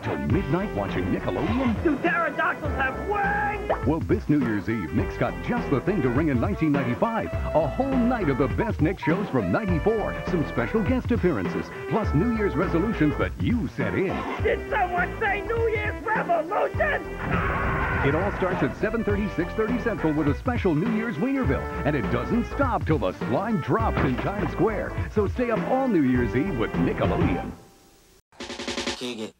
up till midnight watching Nickelodeon? Do pterodactyls have wings? Well, this New Year's Eve, Nick's got just the thing to ring in 1995. A whole night of the best Nick shows from 94. Some special guest appearances, plus New Year's resolutions that you set in. Did someone say New Year's revolution? It all starts at 7.30, 6.30 Central with a special New Year's Weinerville. And it doesn't stop till the slime drops in Times Square. So stay up all New Year's Eve with Nickelodeon. Kick it.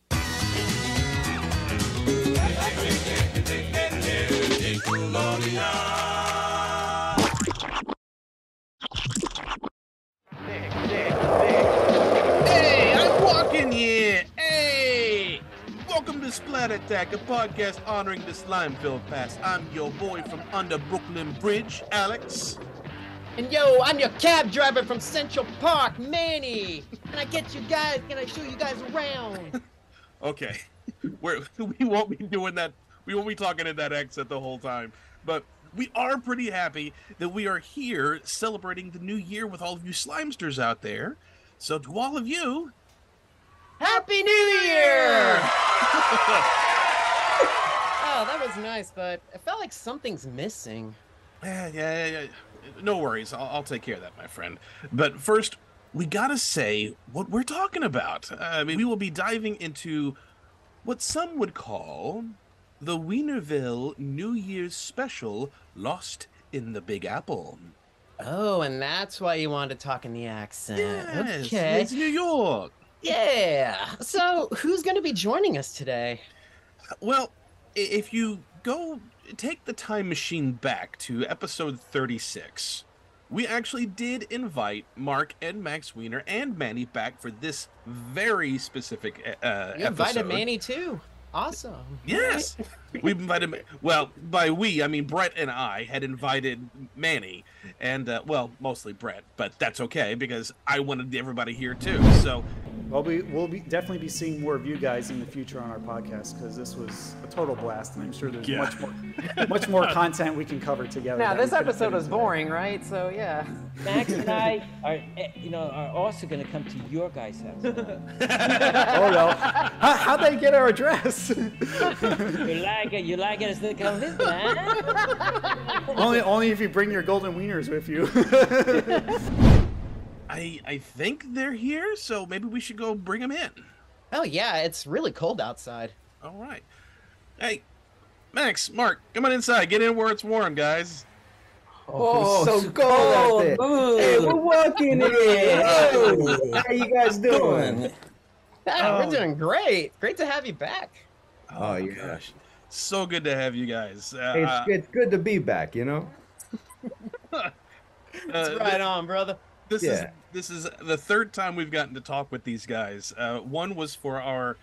Hey, I'm walking here. Hey, welcome to Splat Attack, a podcast honoring the Slimeville past. I'm your boy from under Brooklyn Bridge, Alex. And yo, I'm your cab driver from Central Park, Manny. Can I get you guys? Can I show you guys around? Okay, We're, we won't be doing that. We won't be talking in that accent the whole time. But we are pretty happy that we are here celebrating the new year with all of you Slimesters out there. So to all of you, Happy New Year! oh, that was nice, but I felt like something's missing. Yeah, yeah, yeah, yeah. No worries. I'll, I'll take care of that, my friend. But first, we gotta say what we're talking about. Uh, I mean, we will be diving into what some would call the Weinerville New Year's special, Lost in the Big Apple. Oh, and that's why you wanted to talk in the accent. Yes, okay. it's New York. Yeah. So, who's going to be joining us today? Well, if you go take the time machine back to episode 36, we actually did invite Marc and Max Weiner and Manny back for this very specific uh, You invited episode. Manny too. Awesome. Yes, we've invited. Well, by we I mean Brett and I had invited Manny, and uh, well, mostly Brett, but that's okay because I wanted everybody here too. So Well, we will be definitely be seeing more of you guys in the future on our podcast because this was a total blast, and I'm sure there's Yeah. much more, much more content we can cover together. Now, this episode fit was in today. boring, right? So, yeah. Max and I are, eh, you know, are also going to come to your guys' house. Oh no! How, how'd they get our address? you like it? You like it? It's come visit, man. only, only if you bring your golden wieners with you. I I think they're here. So maybe we should go bring them in. Oh, yeah, it's really cold outside. All right. Hey, Max, Marc, come on inside. Get in where it's warm, guys. Oh, so cold out. Hey, we're walking in. How you guys doing? Yeah, Oh. we're doing great. Great to have you back. Oh, yeah. So good to have you guys. Uh, it's, it's good to be back, you know? uh, That's right on, brother. This is Yeah. This is the third time we've gotten to talk with these guys. Uh, one was for our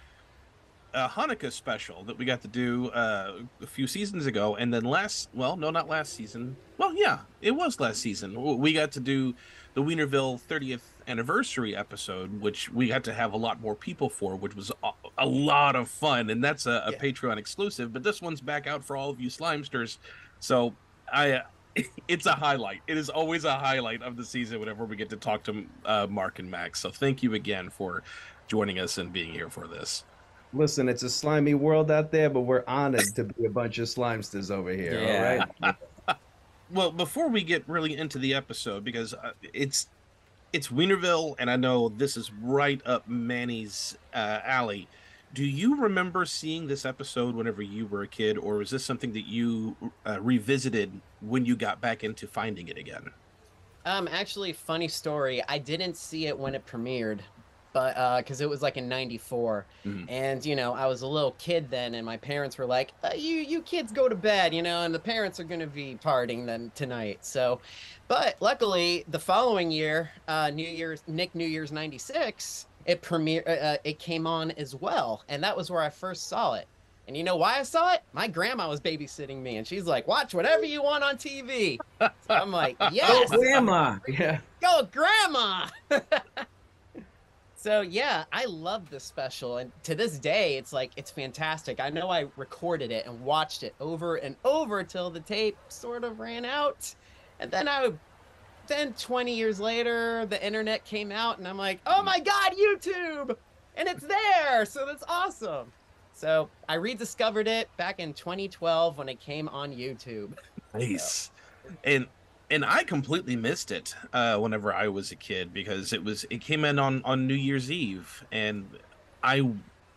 uh, Hanukkah special that we got to do uh, a few seasons ago, and then last well, no, not last season. Well, yeah, it was last season. We got to do the Weinerville 30th anniversary episode, which we got to have a lot more people for, which was a, a lot of fun, and that's a, a Patreon exclusive. But this one's back out for all of you Slimesters, so I. It's a highlight. It is always a highlight of the season whenever we get to talk to uh, Marc and Max. So thank you again for joining us and being here for this. Listen, it's a slimy world out there, but we're honored to be a bunch of slimesters over here, Yeah. all right? Well, before we get really into the episode, because uh, it's it's Weinerville, and I know this is right up Manny's uh, alley. Do you remember seeing this episode whenever you were a kid, or was this something that you uh, revisited when you got back into finding it again? Um, actually, funny story. I didn't see it when it premiered, but uh, because it was like in '94, Mhm. and you know, I was a little kid then, and my parents were like, uh, "You, you kids go to bed," you know, and the parents are gonna be partying then tonight. So, but luckily, the following year, uh, New Year's, Nick New Year's '96, it premiered, uh, uh, it came on as well, and that was where I first saw it. And you know why I saw it? My grandma was babysitting me, and she's like, "Watch whatever you want on TV." So I'm like, "Yes, go grandma." Yeah. Go, grandma! so yeah, I love this special, and to this day, it's like it's fantastic. I know I recorded it and watched it over and over till the tape sort of ran out, and then I, then 20 years later, the internet came out, and I'm like, oh my god, YouTube, and it's there, so that's awesome. So I rediscovered it back in 2012 when it came on YouTube. Nice. And and I completely missed it uh, whenever I was a kid because it was it came in on on New Year's Eve and I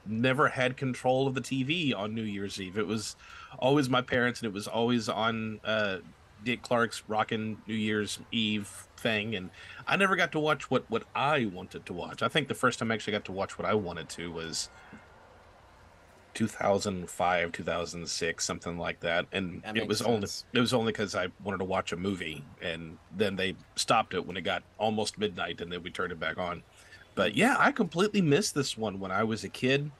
never had control of the TV on New Year's Eve. It was always my parents and it was always on uh, Dick Clark's Rockin' New Year's Eve thing and I never got to watch what what I wanted to watch. I think the first time I actually got to watch what I wanted to was 2005 2006 something like that. And That it was makes only it was only because i wanted to watch a movie and then they stopped it when it got almost midnight and then we turned it back on. But yeah i completely missed this one when i was a kid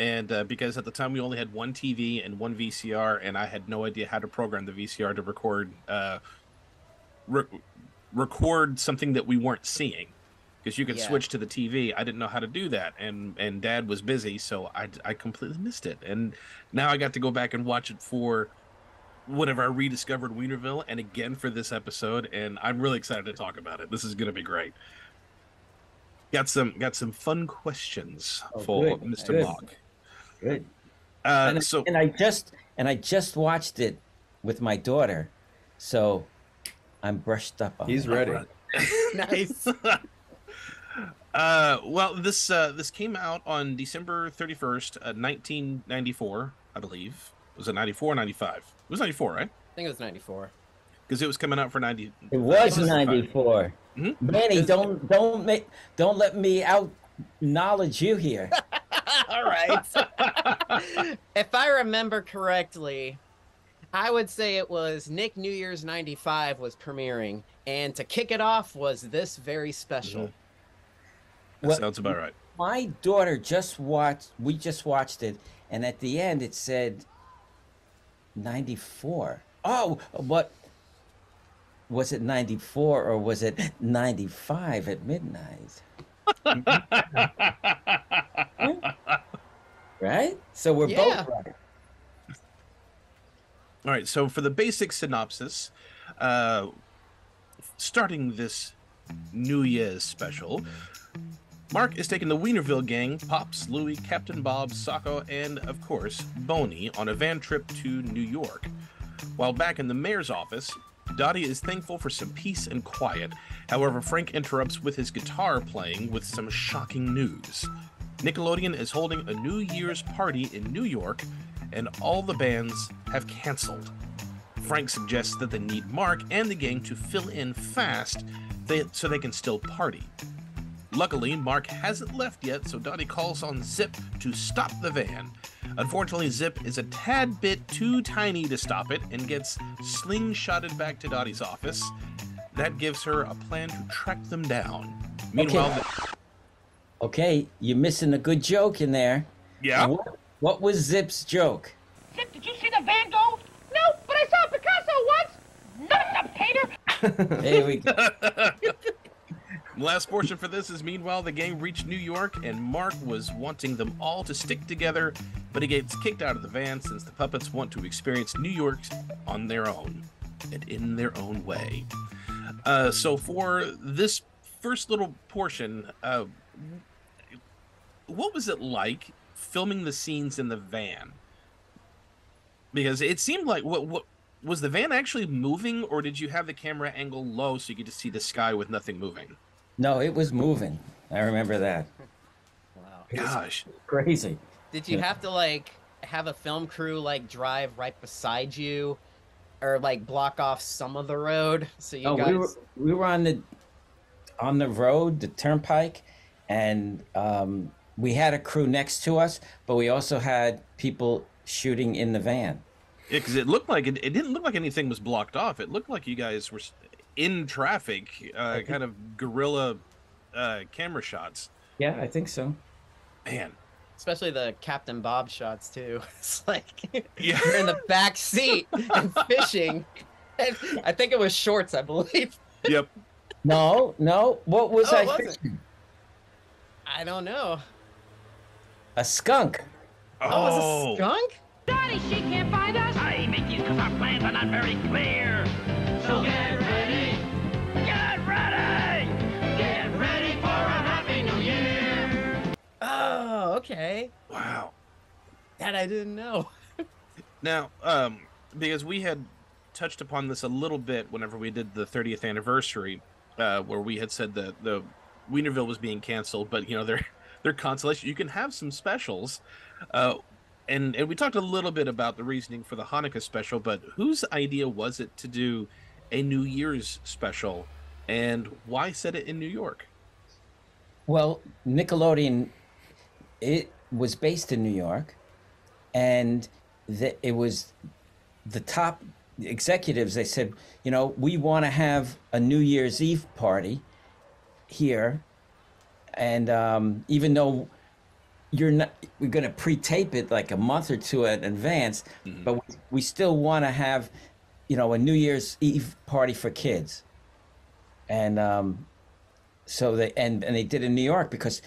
and uh, because at the time we only had one tv and one vcr and i had no idea how to program the vcr to record uh, re- record something that we weren't seeing because you could Yeah. switch to the TV. I didn't know how to do that, and and Dad was busy, so I I completely missed it. And now I got to go back and watch it for whenever I rediscovered Weinerville, and again for this episode, and I'm really excited to talk about it. This is going to be great. Got some got some fun questions Oh, for good, Mr. Mock. Good. Uh, and, I- so and I just and I just watched it with my daughter, so I'm brushed up on. He's it. ready. nice. Uh, well, this uh, this came out on December 31st, uh, 1994, I believe. Was it 94 or 95? It was 94, right? I think it was 94. Because it was coming out for 90. It was 95. '94. Mhm. Manny, don't don't make don't let me out knowledge you here. All right. if I remember correctly, I would say it was Nick New Year's 95 was premiering, and to kick it off was this very special. Mhm. That What- sounds about right. My daughter just watched. We just watched it, and at the end it said '94. Oh, what was it? '94 or was it '95 at midnight? right. So we're Yeah. both right. All right, so for the basic synopsis, uh, starting this New Year's special, Marc is taking the Weinerville gang, Pops, Louie, Captain Bob, Socko, and of course, Boney on a van trip to New York. While back in the mayor's office, Dottie is thankful for some peace and quiet. However, Frank interrupts with his guitar playing with some shocking news. Nickelodeon is holding a New Year's party in New York, and all the bands have canceled. Frank suggests that they need Marc and the gang to fill in fast so they can still party. Luckily, Marc hasn't left yet, so Dottie calls on Zip to stop the van. Unfortunately, Zip is a tad bit too tiny to stop it and gets slingshotted back to Dottie's office. That gives her a plan to track them down. Meanwhile, the- Okay, you're missing a good joke in there. yeah, What, what was Zip's joke? Zip, did you see the van go? No, but I saw Picasso once. Not a painter. There we go. Last portion for this is meanwhile the gang reached New York and Marc was wanting them all to stick together, but he gets kicked out of the van since the puppets want to experience New York on their own and in their own way. Uh, so for this first little portion, uh, what was it like filming the scenes in the van? Because it seemed like what what was the van actually moving, or did you have the camera angle low so you could just see the sky with nothing moving? No, it was moving. I remember that. Wow. Gosh, Crazy. Did you have to like have a film crew like drive right beside you, or like block off some of the road so you oh, guys? we were we were on the on the road, the turnpike, and um, we had a crew next to us, but we also had people shooting in the van. Yeah, because it looked like it, it didn't look like anything was blocked off. It looked like you guys were s- in traffic, uh, kind of guerrilla uh, camera shots. Yeah, I think so. Man, Especially the Captain Bob shots too. It's like Yeah. you're in the back seat and fishing. And I think it was shorts, I believe. yep. No, no. What was Oh, I was it? fishing? I don't know. A skunk. Oh, it Oh, was a skunk? Daddy, she can't find us. I make these because our plans are not very clear. So get Oh, okay. wow. That I didn't know. Now, um, because we had touched upon this a little bit whenever we did the 30th anniversary, uh, where we had said that the Weinerville was being canceled, but you know their their consolation, you can have some specials, uh, and and we talked a little bit about the reasoning for the Hanukkah special, but whose idea was it to do a New Year's special, and why set it in New York? Well, Nickelodeon, it was based in New York, and the, it was the top executives. They said, you know, we want to have a New Year's Eve party here, and um, even though you're not, we're going to pre-tape it like a month or two in advance, but we, we still want to have, you know, a New Year's Eve party for kids, and um, so they and and they did in New York because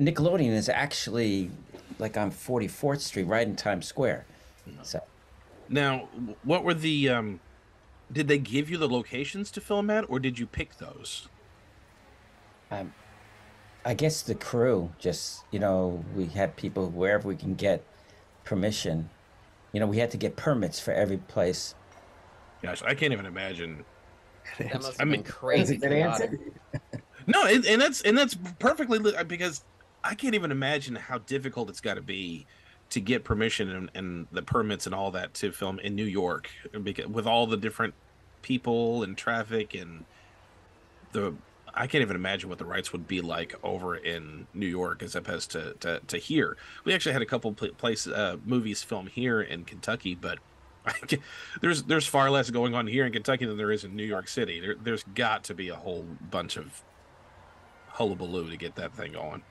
Nickelodeon is actually like on 44th Street, right in Times Square. So Now, what were the um, did they give you the locations to film at, or did you pick those? um, I guess the crew just you know we had people wherever we can get permission. You know we had to get permits for every place. Gosh, I can't even imagine That must have I been mean- crazy. That's a good answer. No, and, and that's and that's perfectly because I can't even imagine how difficult it's got to be to get permission and, and the permits and all that to film in New York because with all the different people and traffic and the I can't even imagine what the rights would be like over in New York as opposed to to, to here. We actually had a couple pl- place uh, movies film here in Kentucky, but there's there's far less going on here in Kentucky than there is in New York City. There, there's got to be a whole bunch of hullabaloo to get that thing going.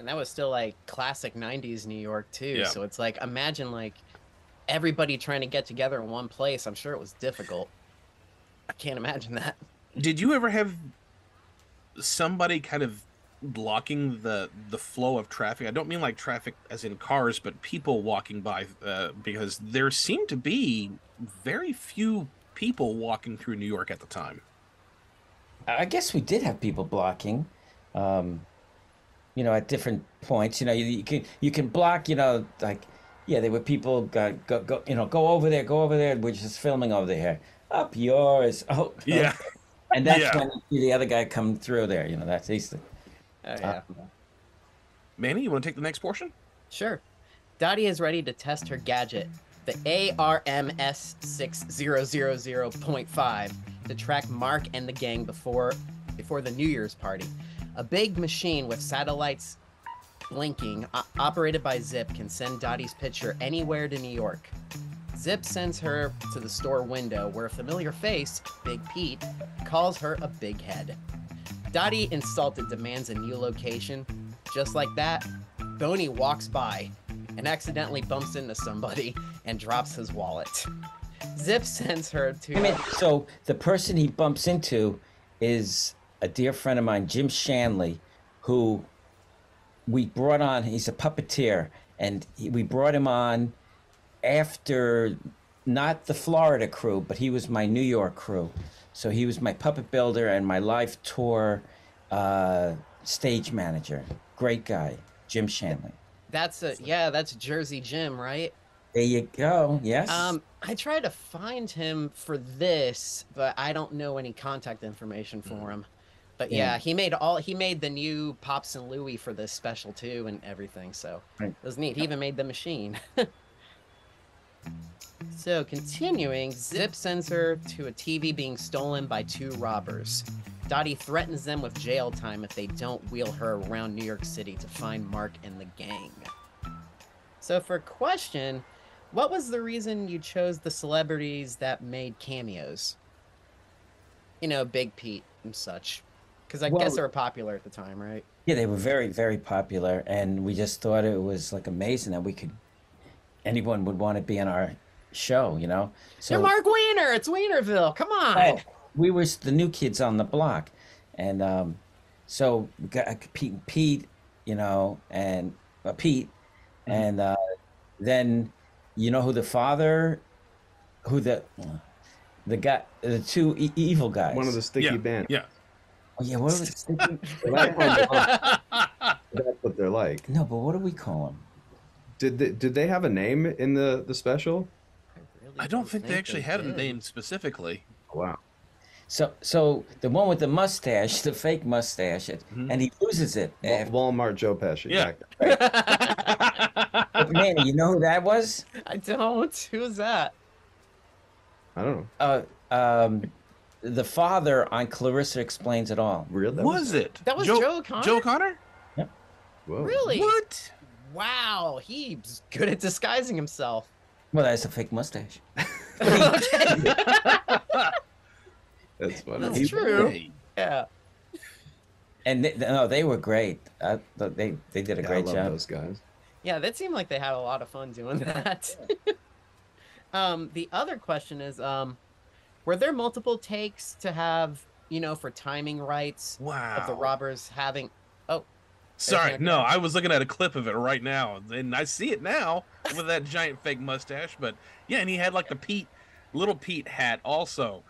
And that was still like classic 90s New York too. Yeah. So it's like imagine like everybody trying to get together in one place. I'm sure it was difficult. I can't imagine that. Did you ever have somebody kind of blocking the the flow of traffic? I don't mean like traffic as in cars, but people walking by uh, because there seemed to be very few people walking through New York at the time. I guess we did have people blocking, um, you know, at different points. You know, you, you can you can block. You know, like yeah, there were people go, go go you know go over there, go over there. We're just filming over there. Up yours. Oh Yeah. And that's Yeah. when you see the other guy come through there. You know, that's easy. Oh uh, yeah. Manny, you want to take the next portion? Sure. Dottie is ready to test her gadget, the ARMS 6000.5, to track Mark and the gang before before the New Year's party. A big machine with satellites blinking, operated by Zip, can send Dottie's picture anywhere to New York. Zip sends her to the store window where a familiar face, Big Pete, calls her a big head. Dottie insulted demands a new location. Just like that, Boney walks by and accidentally bumps into somebody and drops his wallet. Zip sends her to. I mean, so the person he bumps into is a dear friend of mine, Jim Shanley, who we brought on. He's a puppeteer, and he, we brought him on after not the Florida crew, but he was my New York crew. So he was my puppet builder and my live tour uh, stage manager. Great guy, Jim Shanley. That's a yeah, that's Jersey Jim, right? There you go. Yes. Um, I tried to find him for this, but I don't know any contact information for him. But yeah, Yeah. he made all he made the new Pops and Louie for this special too and everything. So Right. it was neat. He even made the machine. so continuing, Zip sends her to a TV being stolen by two robbers. Dottie threatens them with jail time if they don't wheel her around New York City to find Marc and the gang. So for question, what was the reason you chose the celebrities that made cameos? You know, Big Pete and such. Because I Well- guess they were popular at the time, right? Yeah, they were very, very popular, and we just thought it was like amazing that we could, anyone would want to be on our show, you know. So You're Marc Weiner. It's Weinerville. Come on. We were the new kids on the block, and um, so we got uh, Pete and Pete, you know, and uh, Pete, and uh, then you know who the father, who the the guy, the two e- evil guys. One of the sticky yeah, bands. yeah. Oh, yeah, what was? They're not fun to watch. That's what they're like. no, but what do we call them? Did they, did they have a name in the the special? really I don't think they actually had a name specifically. Wow. So, so the one with the mustache, the fake mustache, it- and he loses it. Wa- after- Walmart Joe Pesci. Yeah. But Manny, you know who that was? I don't. Who's that? I don't know. Uh, um, the father on Clarissa Explains It All. Real? That was it? That was Joe, Joe Connor? Joe Connor? Whoa. Really? What? Wow, he's good at disguising himself. Well, that's a fake mustache. That's funny. That's He- true. Hey. Yeah. And they, no, they were great. I, they they did a Yeah, great I love job. those guys. Yeah, that seemed like they had a lot of fun doing that. um, the other question is, um, were there multiple takes to have, you know, for timing rights Wow. of the robbers having? Oh, Sorry, no no. I was looking at a clip of it right now, and I see it now with that giant fake mustache. But yeah, and he had like the Pete, little Pete hat also.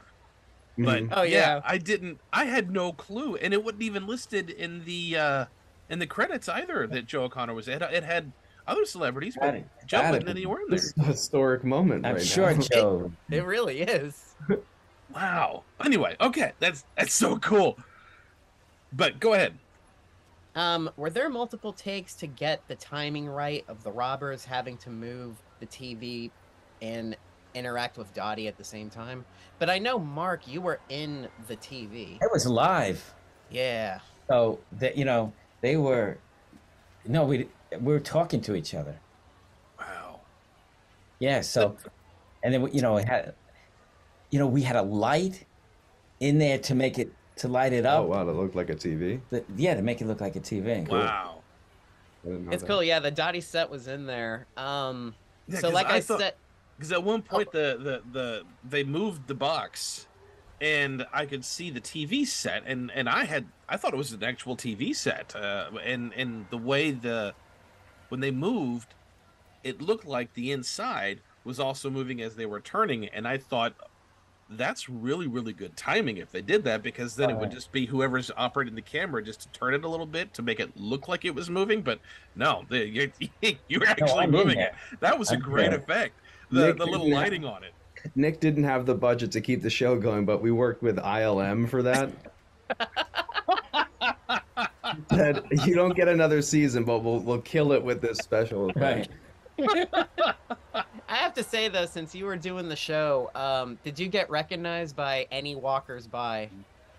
But Mhm. Oh, yeah. I didn't. I had no clue, and it wasn't even listed in the uh in the credits either that Joe O'Connor was. It, it had other celebrities, but Got it. Joe Got wasn't it. anywhere in there. This is a historic moment I'm right sure now. Joe. it really is. Wow. Anyway, okay, that's that's so cool. But go ahead. Um, were there multiple takes to get the timing right of the robbers having to move the TV and interact with Dottie at the same time? But I know, Marc, you were in the TV. It was live. Yeah. So that you know they were. No, we we were talking to each other. Wow. Yeah. So, and then you know it had, you know, we had a light in there to make it to light it up. Oh wow, that looked like a TV. The- yeah, to make it look like a TV. Wow. I It's that. cool. Yeah, the Dottie set was in there. Um, Yeah, so 'cause like I, thought- said, Because at one point the, the the they moved the box, and I could see the TV set, and and I had I thought it was an actual TV set, uh, and and the way the when they moved, it looked like the inside was also moving as they were turning, and I thought that's really really good timing if they did that because then it would Right. just be whoever's operating the camera just to turn it a little bit to make it look like it was moving but no you, you're actually I'm moving there. it that was a great effect the, Nick the little didn't have- lighting on it Nick didn't have the budget to keep the show going, but we worked with ILM for that. Said, you don't get another season, but we'll we'll kill it with this special. Right. I have to say though, since you were doing the show, um, did you get recognized by any walkers by,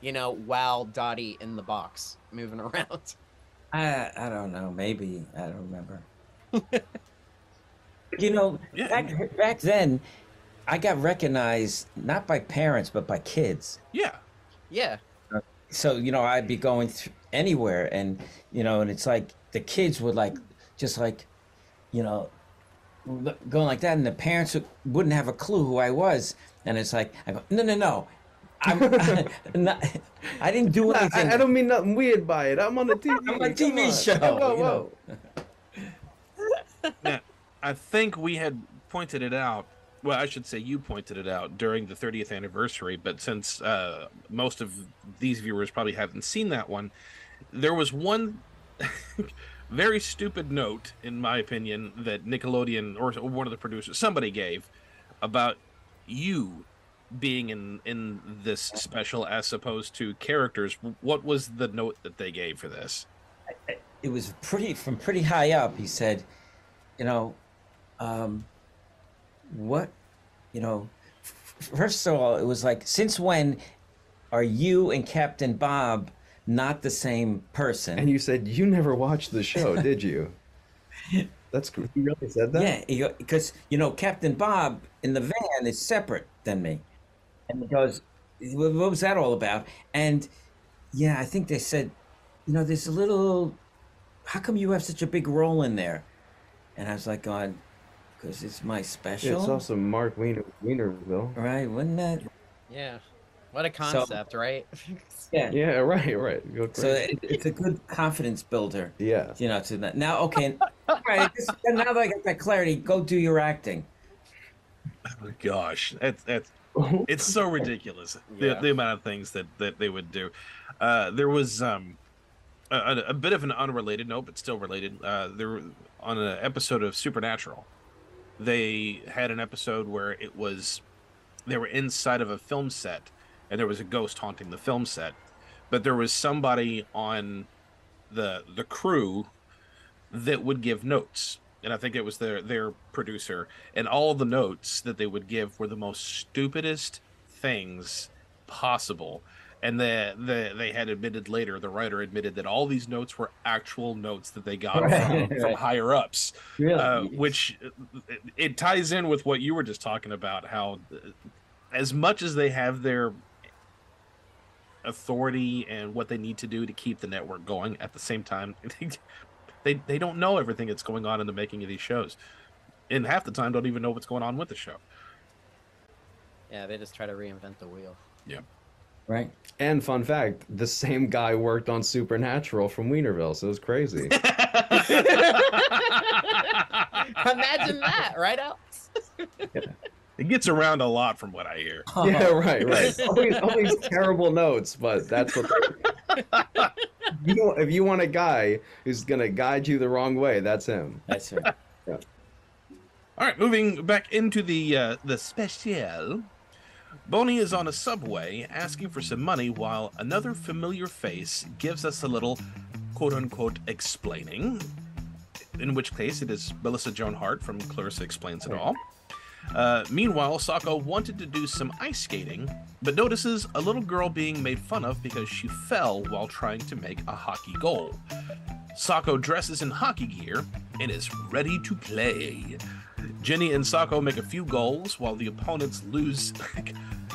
you know, while Dottie in the box moving around? I I don't know. Maybe I don't remember. you know, Yeah. back back then, I got recognized not by parents but by kids. yeah Yeah. So you know, I'd be going th- anywhere, and you know, and it's like the kids would like just like, you know, going like that, and the parents would- wouldn't have a clue who I was, and it's like I go, no, no, no. I'm, I'm not, I didn't do I, anything. I don't mean nothing weird by it. I'm on a TV. I'm a come TV on. show, Whoa, you know. whoa. now, i think we had pointed it out well i should say you pointed it out during the 30th anniversary but since uh, most of these viewers probably haven't seen that one there was one very stupid note in my opinion that nickelodeon or one of the producers somebody gave about you being in in this special as opposed to characters what was the note that they gave for this it was pretty from pretty high up. He said, you know, um, what, you know, first of all, it was like, since when are you and Captain Bob not the same person? And you said you never watched the show, did you? That's cool. You really said that? yeah, because you know, Captain Bob in the van is separate than me, and he goes, "What what was that all about?" And yeah, I think they said, you know, there's a little. How come you have such a big role in there? And I was like, oh, going, because it's my special. Yeah, it's also Marc Weiner, Weinerville. Right, wouldn't that? Yeah. What a concept, right? Yeah. Yeah, right, right. Go So it, it's a good confidence builder, yeah. you know. To that now, okay, right. This, now that I got that clarity, go do your acting. Oh, gosh that's that's it's so ridiculous the, Yeah. the amount of things that that they would do uh there was um a, a- a bit of an unrelated note, but still related. Uh, there were- on an episode of Supernatural, they had an episode where it was they were inside of a film set, and there was a ghost haunting the film set, but there was somebody on the the crew that would give notes. And I think it was their their producer, and all the notes that they would give were the most stupidest things possible and the, the they had admitted later the writer admitted that all these notes were actual notes that they got from, Right, from right. higher ups Really? uh, which uh, it ties in with what you were just talking about how as much as they have their authority and what they need to do to keep the network going at the same time they they don't know everything that's going on in the making of these shows and half the time don't even know what's going on with the show Yeah, they just try to reinvent the wheel. yeah Right. And fun fact, the same guy worked on Supernatural from Weinerville, so it was crazy. Imagine that, right, Alex? It gets around a lot from what i hear yeah, right, right. Always, always terrible notes, but that's what. They... you, if you want a guy who's gonna guide you the wrong way, that's him. That's right. All right, moving back into the uh, the special. Boney is on a subway asking for some money while another familiar face gives us a little quote unquote explaining. In which case, it is Melissa Joan Hart from Clarissa Explains It All. Uh, meanwhile, Socko wanted to do some ice skating, but notices a little girl being made fun of because she fell while trying to make a hockey goal. Socko dresses in hockey gear and is ready to play. Jenny and Socko make a few goals while the opponents lose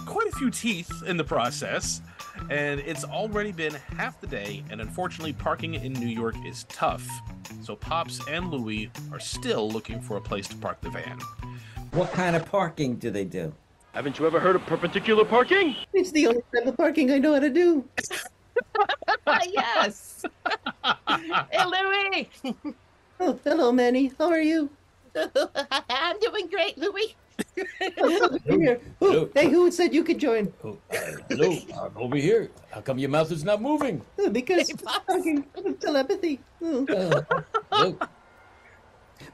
quite a few teeth in the process. And it's already been half the day, and unfortunately, parking in New York is tough. So Pops and Louie are still looking for a place to park the van. What kind of parking do they do? Haven't you ever heard of perpendicular parking? It's the only type of parking I know how to do. yes. hey, Louie. Oh, hello, Manny. How are you? I'm doing great, Louie. Here. Hello. hey, who said you could join? Oh, uh, hello, I'm over here. How come your mouth is not moving? Oh, because Hey, Pops. talking telepathy. Oh. Uh.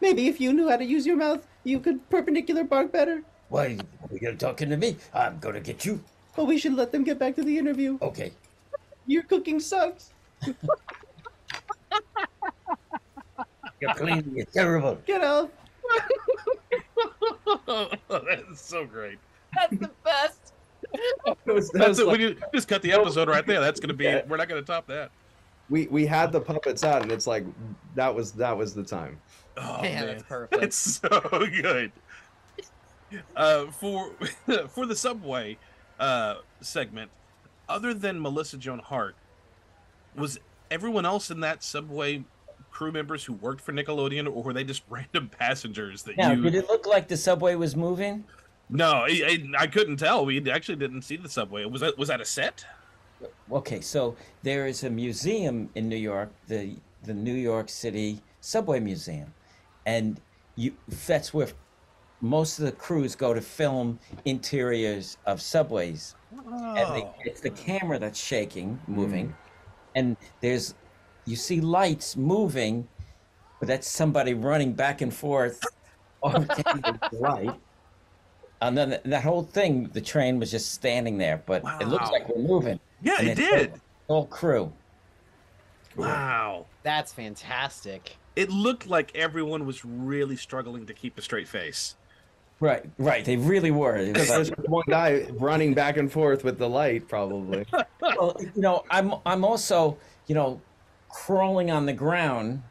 Maybe if you knew how to use your mouth, you could perpendicular bark better. Why are you talking to me? I'm gonna get you. But we should let them get back to the interview. Okay. Your cooking sucks. Your cleaning is terrible. Get out. That's so great. That's the best. That's it. We just cut the episode right there. That's gonna be. We're not gonna top that. We we had the puppets out, and it's like that was that was the time. Oh yeah, man, that's perfect. it's so good. Uh, for for the subway uh, segment, other than Melissa Joan Hart, was everyone else in that subway crew members who worked for Nickelodeon, or were they just random passengers that Now, you? did it look like the subway was moving? No, I, I, I couldn't tell. We actually didn't see the subway. Was that was that a set? Okay, so there is a museum in New York, the the New York City Subway Museum, and you that's where most of the crews go to film interiors of subways. And they, Oh. it's the camera that's shaking, moving, mm. and there's you see lights moving, but that's somebody running back and forth on the light. And then that whole thing, the train was just standing there, but it looks like we're moving. Yeah, And it did. Whole, whole crew. Wow. That's fantastic. It looked like everyone was really struggling to keep a straight face. Right, right. They really were. It was There's like- one guy running back and forth with the light, probably. well, you know, I'm I'm also, you know, crawling on the ground.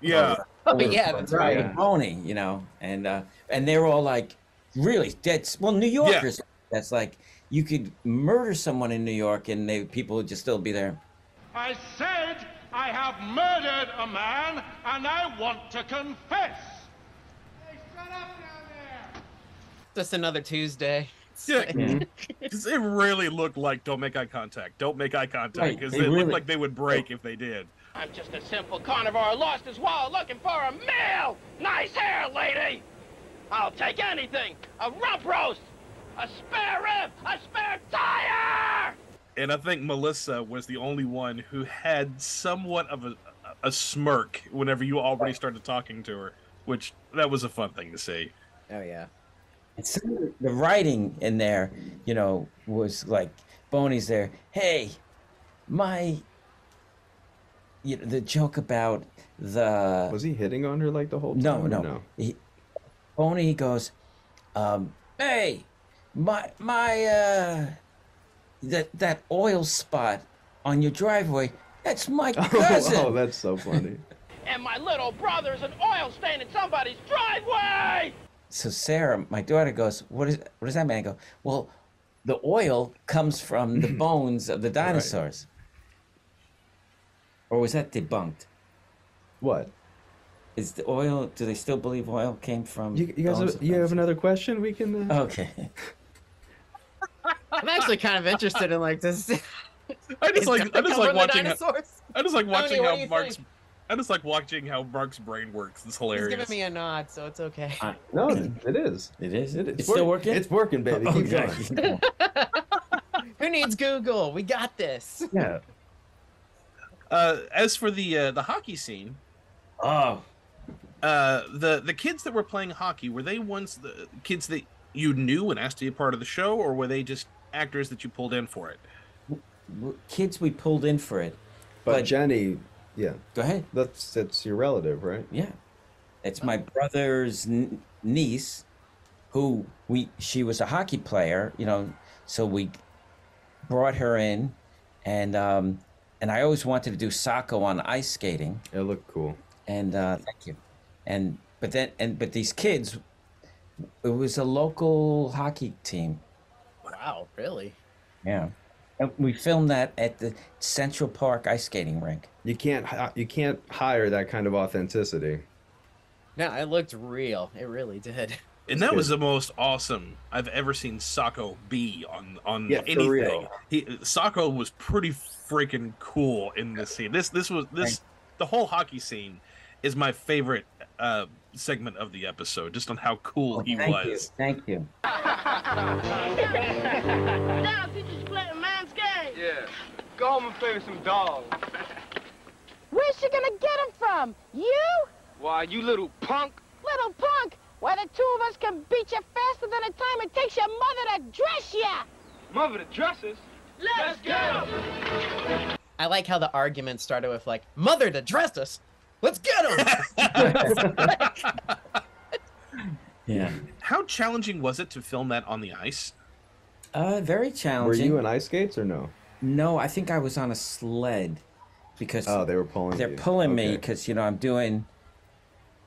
Yeah. Oh, yeah, that's right. a Pony, you know, and uh, and they're all like, really dead. Well, New Yorkers. That's like you could murder someone in New York, and they people would just still be there. I said I have murdered a man and I want to confess. Just another Tuesday. Yeah, 'cause mm-hmm. it really looked like don't make eye contact, don't make eye contact, because they it really- looked like they would break if they did. I'm just a simple carnivore lost his wallet looking for a meal. Nice hair, lady. I'll take anything. A rump roast, a spare rib, a spare tire. And I think Melissa was the only one who had somewhat of a a smirk whenever you already started talking to her, which that was a fun thing to see. Oh yeah. And some of the writing in there, you know, was like Boney's there. Hey, my, you know, the joke about the Was he hitting on her like the whole no, time? or no. no. He, Boney goes, um, "Hey, my my uh, that that oil spot on your driveway. That's my cousin." Oh, that's so funny. And my little brother's an oil stain in somebody's driveway! so Sarah, my daughter, goes, "What is what does that mean?" I go, "Well, the oil comes from the bones of the dinosaurs." Or was that debunked? What? Is the oil? Do they still believe oil came from? You, you guys, bones have, of you have another question? We can. Uh... Okay. I'm actually kind of interested in like this. I just like I just like watching. dinosaurs? I just like watching what how Marc's. think? I just like watching how Marc's brain works. It's He's hilarious. giving me a nod, so it's okay. I- No, it is. it is. It is. It's still working. It's working, baby. Keep Okay. going. Who needs Google? We got this. Yeah. Uh, as for the uh, the hockey scene, oh, uh, the the kids that were playing hockey were they ones the kids that you knew and asked to be a part of the show, or were they just actors that you pulled in for it? kids, we pulled in for it. But, But- Jenny, yeah, Go ahead. that's that's your relative, right? Yeah, it's my brother's n- niece, who we she was a hockey player, you know, so we brought her in, and um, and I always wanted to do Socko on ice skating, It looked cool. and uh, thank you, and but then and but these kids, it was a local hockey team, Wow, really? yeah, and we filmed that at the Central Park ice skating rink. You can't hi- you can't hire that kind of authenticity. No, it looked real. It really did. And that was the most awesome I've ever seen Socko be on on Yeah, for anything. real. He Socko was pretty freaking cool in this scene. This this was this the whole hockey scene is my favorite uh segment of the episode, just on how cool oh, he Thank you, was. thank you. Now, teach you to play a man's game! Yeah. Go home and play with some dogs. Where's she gonna get him from? You? Why, you little punk. Little punk! Why, the two of us can beat you faster than the time it takes your mother to dress you! Mother the dresses. Let's go! I like how the argument started with like, "Mother to dress us. Let's get him." Yeah, How challenging was it to film that on the ice? uh, very challenging. Were you in ice skates or no? No, I think I was on a sled because Oh, they were pulling. they're you. pulling me because you know I'm doing.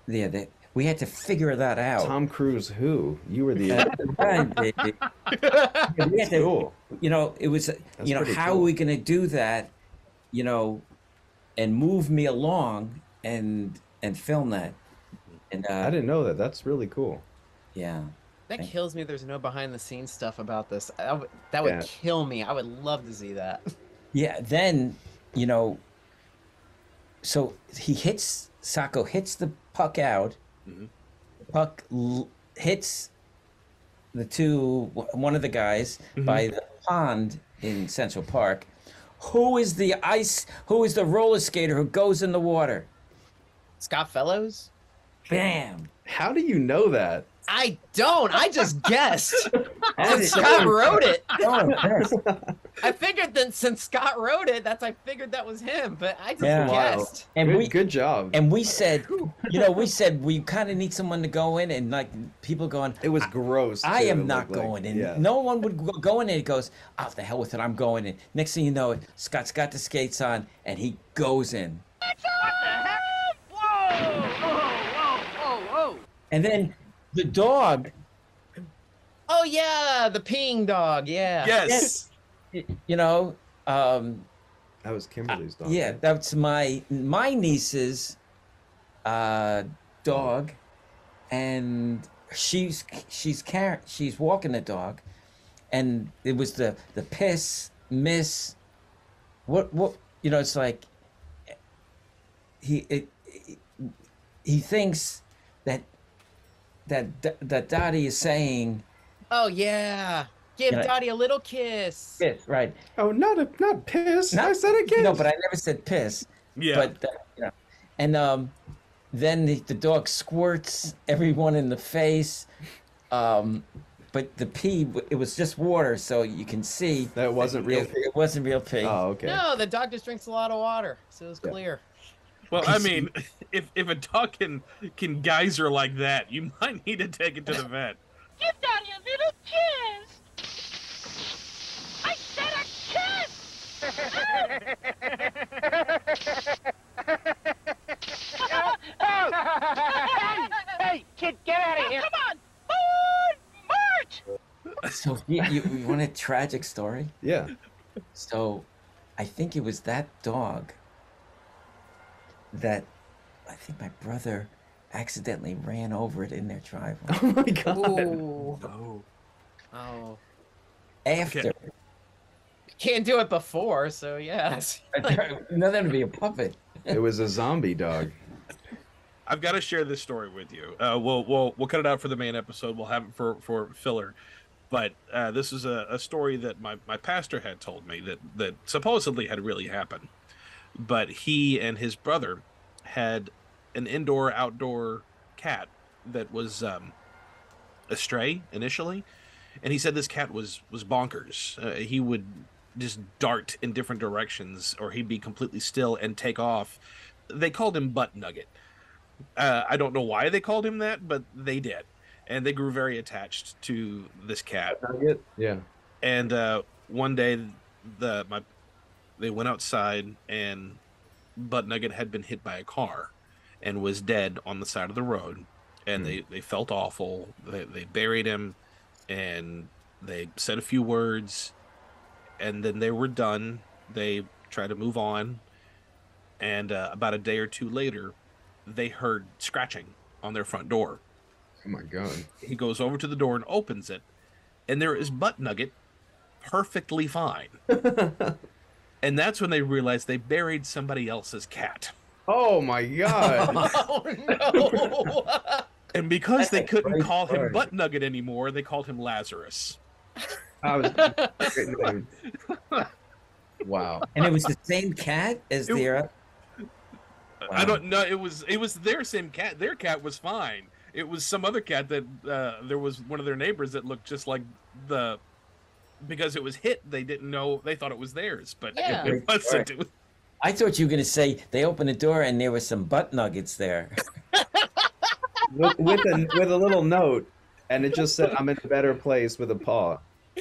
Yeah, they, we had to figure that out. Tom Cruise, who? You were the. Yeah, we to- cool. You know, it was. you know, how cool. are we going to do that? You know, and move me along and and film that. And uh, I didn't know that. That's really cool. Yeah. that Thank- kills me. There's no behind the scenes stuff about this. I that would Yeah. kill me. I would love to see that. Yeah, then, you know, so he hits, Socko hits the puck out. Mhm. Puck l- hits the two, one of the guys by the pond in Central Park. Who is the ice, who is the roller skater who goes in the water? Scott Fellows? Bam! How do you know that? I don't. I just guessed. Since Scott wrote it. I figured that since Scott wrote it, that's I figured that was him. But I just Yeah. Wow. And good, we, good job. and we said, you know, we said we kind of need someone to go in, and like people going, it was gross. I too, am not like. going in. Yeah. No one would go- go in and he goes, oh, the hell with it, I'm going in. Next thing you know, Scott's got the skates on and he goes in. And then the dog, Oh yeah, the peeing dog. Yeah. Yes. y- you know, um, That was Kimberly's dog. yeah, that's my my niece's uh, dog, and she's she's car- she's walking the dog, and it was the the piss miss. What what you know? It's like he it, he thinks that that that Dottie is saying Oh yeah. Give Can I- Dottie a little kiss. Piss, right? Oh, not a not piss. Not- I said it again. No, but I never said piss. Yeah. But uh, you know, and um, then the, the dog squirts everyone in the face. Um, but the pee it was just water, so you can see that wasn't real. It, it wasn't real pee. Oh, okay. No, the dog just drinks a lot of water, so it's Yeah. clear. Well, I mean, if if a dog can can geyser like that, you might need to take it to the vet. Give Daddy a little kiss. I said a kiss. hey, hey, kid, get out of here. Come on, march. So you, you, you want a tragic story? Yeah. So, I think it was that dog that I think my brother accidentally ran over it in their driveway. Oh my god. Ooh. Oh. Oh. After, Can't do it before, so yes. nothing to be a puppet. It was a zombie dog. I've got to share this story with you. Uh, we'll we'll we'll cut it out for the main episode. We'll have it for for filler. But uh, this is a, a story that my, my pastor had told me that that supposedly had really happened. But he and his brother had an indoor outdoor cat that was um, a stray initially, and he said this cat was was bonkers. Uh, he would just dart in different directions, or he'd be completely still and take off. They called him Butt Nugget. Uh, I don't know why they called him that, but they did, and they grew very attached to this cat. Nugget? Yeah. And uh, one day, the my they went outside, and Butt Nugget had been hit by a car, and was dead on the side of the road. And they they felt awful. They they buried him, and they said a few words, and then they were done. They tried to move on, and uh, about a day or two later, they heard scratching on their front door. Oh my god. He goes over to the door and opens it, and there is Butt Nugget, perfectly fine. and that's when they realized they buried somebody else's cat. Oh my god. Oh no! And because they couldn't great call him story. Butt Nugget anymore, they called him Lazarus. I was. Wow. And it was the same cat as It- their. I don't know. It was it was their same cat. Their cat was fine. It was some other cat that uh, there was one of their neighbors that looked just like the because it was hit. They didn't know. They thought it was theirs, but Yeah. it wasn't. It was, I thought you were gonna say they opened the door and there were some butt nuggets there. With, with a with a little note, and it just said, "I'm in a better place with a paw."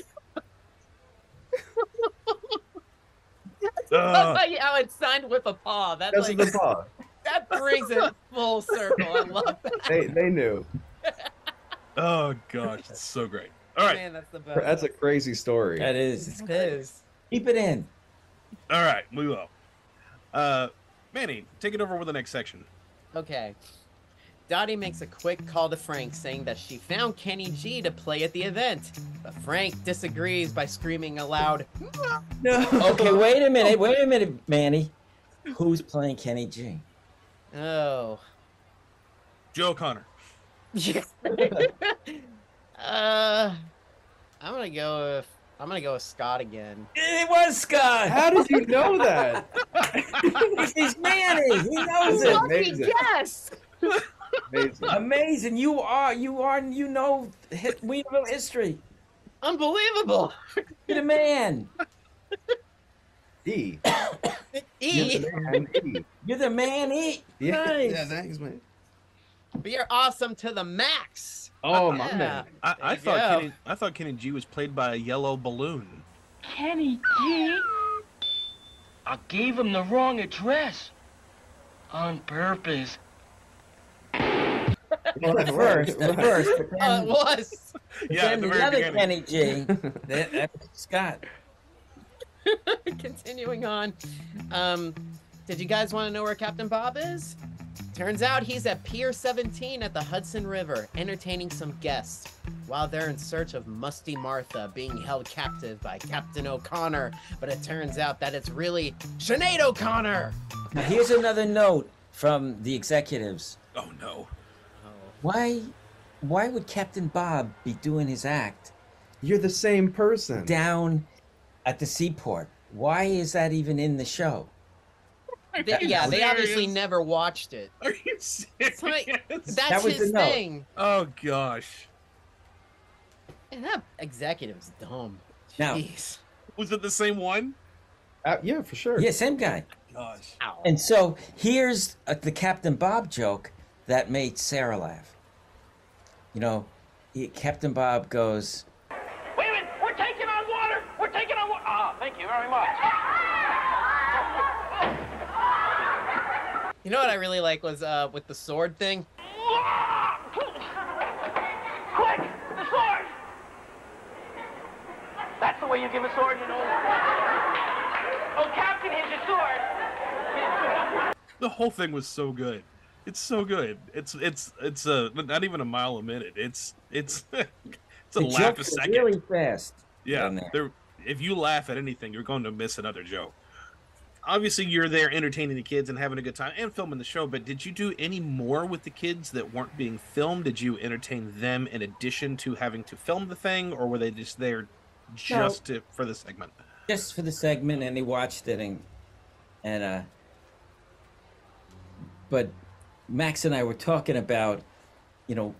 Uh. Ugh. How it's signed with a paw. That's like with a paw. that brings it full circle. I love that. They they knew. oh gosh, it's so great. All right, Man, that's the best. That's a crazy story. That is. It's It is. Keep it in. all right, we will. Uh, Manny, take it over with the next section. Okay. Dottie makes a quick call to Frank saying that she found Kenny G to play at the event. But Frank disagrees by screaming aloud, No. Okay, wait a minute. Wait a minute, Manny. Who's playing Kenny G? Oh. Joe Connor. uh, I'm gonna go with I'm gonna go with Scott again. It was Scott. How did you know that? He's Manny. He knows it. Amazing. Yes. Amazing. Amazing. You are. You are. You know hit Weinerville history. Unbelievable. You're the man. E. E. Man, E. You're the man. E. Yeah, Nice. yeah, thanks, man. But you're awesome to the max. Oh my Yeah. man. I, I thought go. Kenny, I thought Kenny G was played by a yellow balloon. Kenny G. I gave him the wrong address. On purpose. Well, at first, at first, but Uh, it was. Yeah, at then the the very other beginning. Kenny G. that, that Scott. Continuing on. Um, did you guys want to know where Captain Bob is? Turns out he's at Pier 17 at the Hudson River, entertaining some guests while they're in search of Musty Martha being held captive by Captain O'Connor. But it turns out that it's really Sinead O'Connor. Now, here's another note from the executives. Oh no. Why, why would Captain Bob be doing his act You're the same person. down at the seaport. Why is that even in the show? They- yeah, they obviously never watched it. Are you serious? like- That's That was his the note. thing. Oh gosh. And that executive's dumb. Now- Jeez. Was it the same one? Uh, yeah, for sure. Yeah, same guy. Gosh. Ow. And so here's uh, the Captain Bob joke that made Sarah laugh. You know, he, Captain Bob goes, Wait a minute, we're taking on water. We're taking on water. Ah, thank you very much. You know what I really like was uh with the sword thing. Quick, the sword. That's the way you give a sword, you know. Oh, Captain, here's your sword. The whole thing was so good. It's so good. It's it's it's a not even a mile a minute. It's it's it's a the laugh a jokes are second. really fast. Yeah, there. there. If you laugh at anything, you're going to miss another joke. Obviously, you're there entertaining the kids and having a good time and filming the show. But did you do any more with the kids that weren't being filmed? Did you entertain them in addition to having to film the thing, or were they just there just to, for the segment? just for the segment and they watched it and and uh but Max and I were talking about you know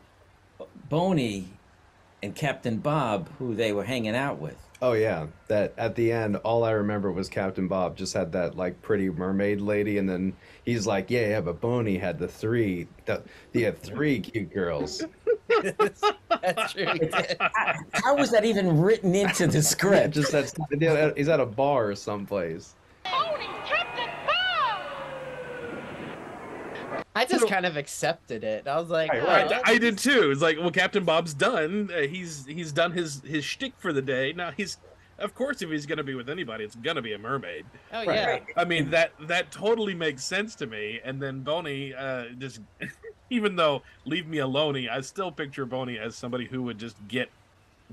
Boney and Captain Bob who they were hanging out with. Oh yeah, that at the end, all I remember was Captain Bob just had that like pretty mermaid lady, and then he's like, "Yeah, yeah," but Boney had the three, the, he had three cute girls. That's true. he. How was that even written into the script? just that he's at a bar someplace. Tony, Captain Bob! I just kind of accepted it. I was like, Right, oh, right. that's- I did too. It's like, well, Captain Bob's done. Uh, he's he's done his his shtick for the day. Now he's, of course, if he's gonna be with anybody, it's gonna be a mermaid. oh Right, yeah. right. I mean that that totally makes sense to me. And then Boney, uh, just even though leave me alone, I still picture Boney as somebody who would just get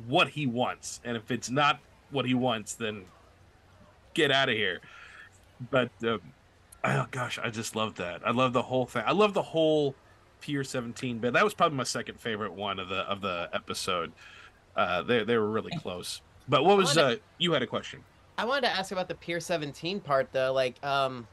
what he wants, and if it's not what he wants, then get out of here. But uh, oh gosh, I just love that. I love the whole thing. I love the whole Pier 17 bit. That was probably my second favorite one of the of the episode. Uh, they they were really close. But what was wanna- uh, you had a question? I wanted to ask about the Pier 17 part though. Like, um,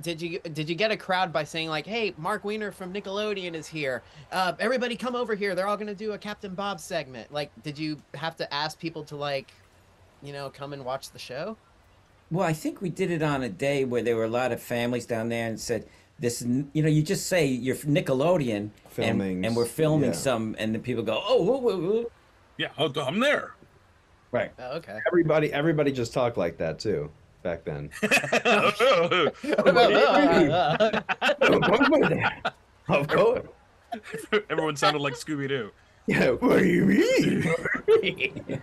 did you did you get a crowd by saying like, "Hey, Marc Weiner from Nickelodeon is here. Uh, everybody come over here. They're all gonna do a Captain Bob segment." Like, did you have to ask people to like, you know, come and watch the show? Well, I think we did it on a day where there were a lot of families down there and said, "This, you know, you just say you're Nickelodeon, and, Filming, and we're filming yeah. some, and the people go, oh, whoa, whoa, whoa." Yeah, oh, I'm there. right." Oh, okay. Everybody, everybody just talked like that too back then. of course. Everyone sounded like Scooby Doo. Yeah. What do you mean?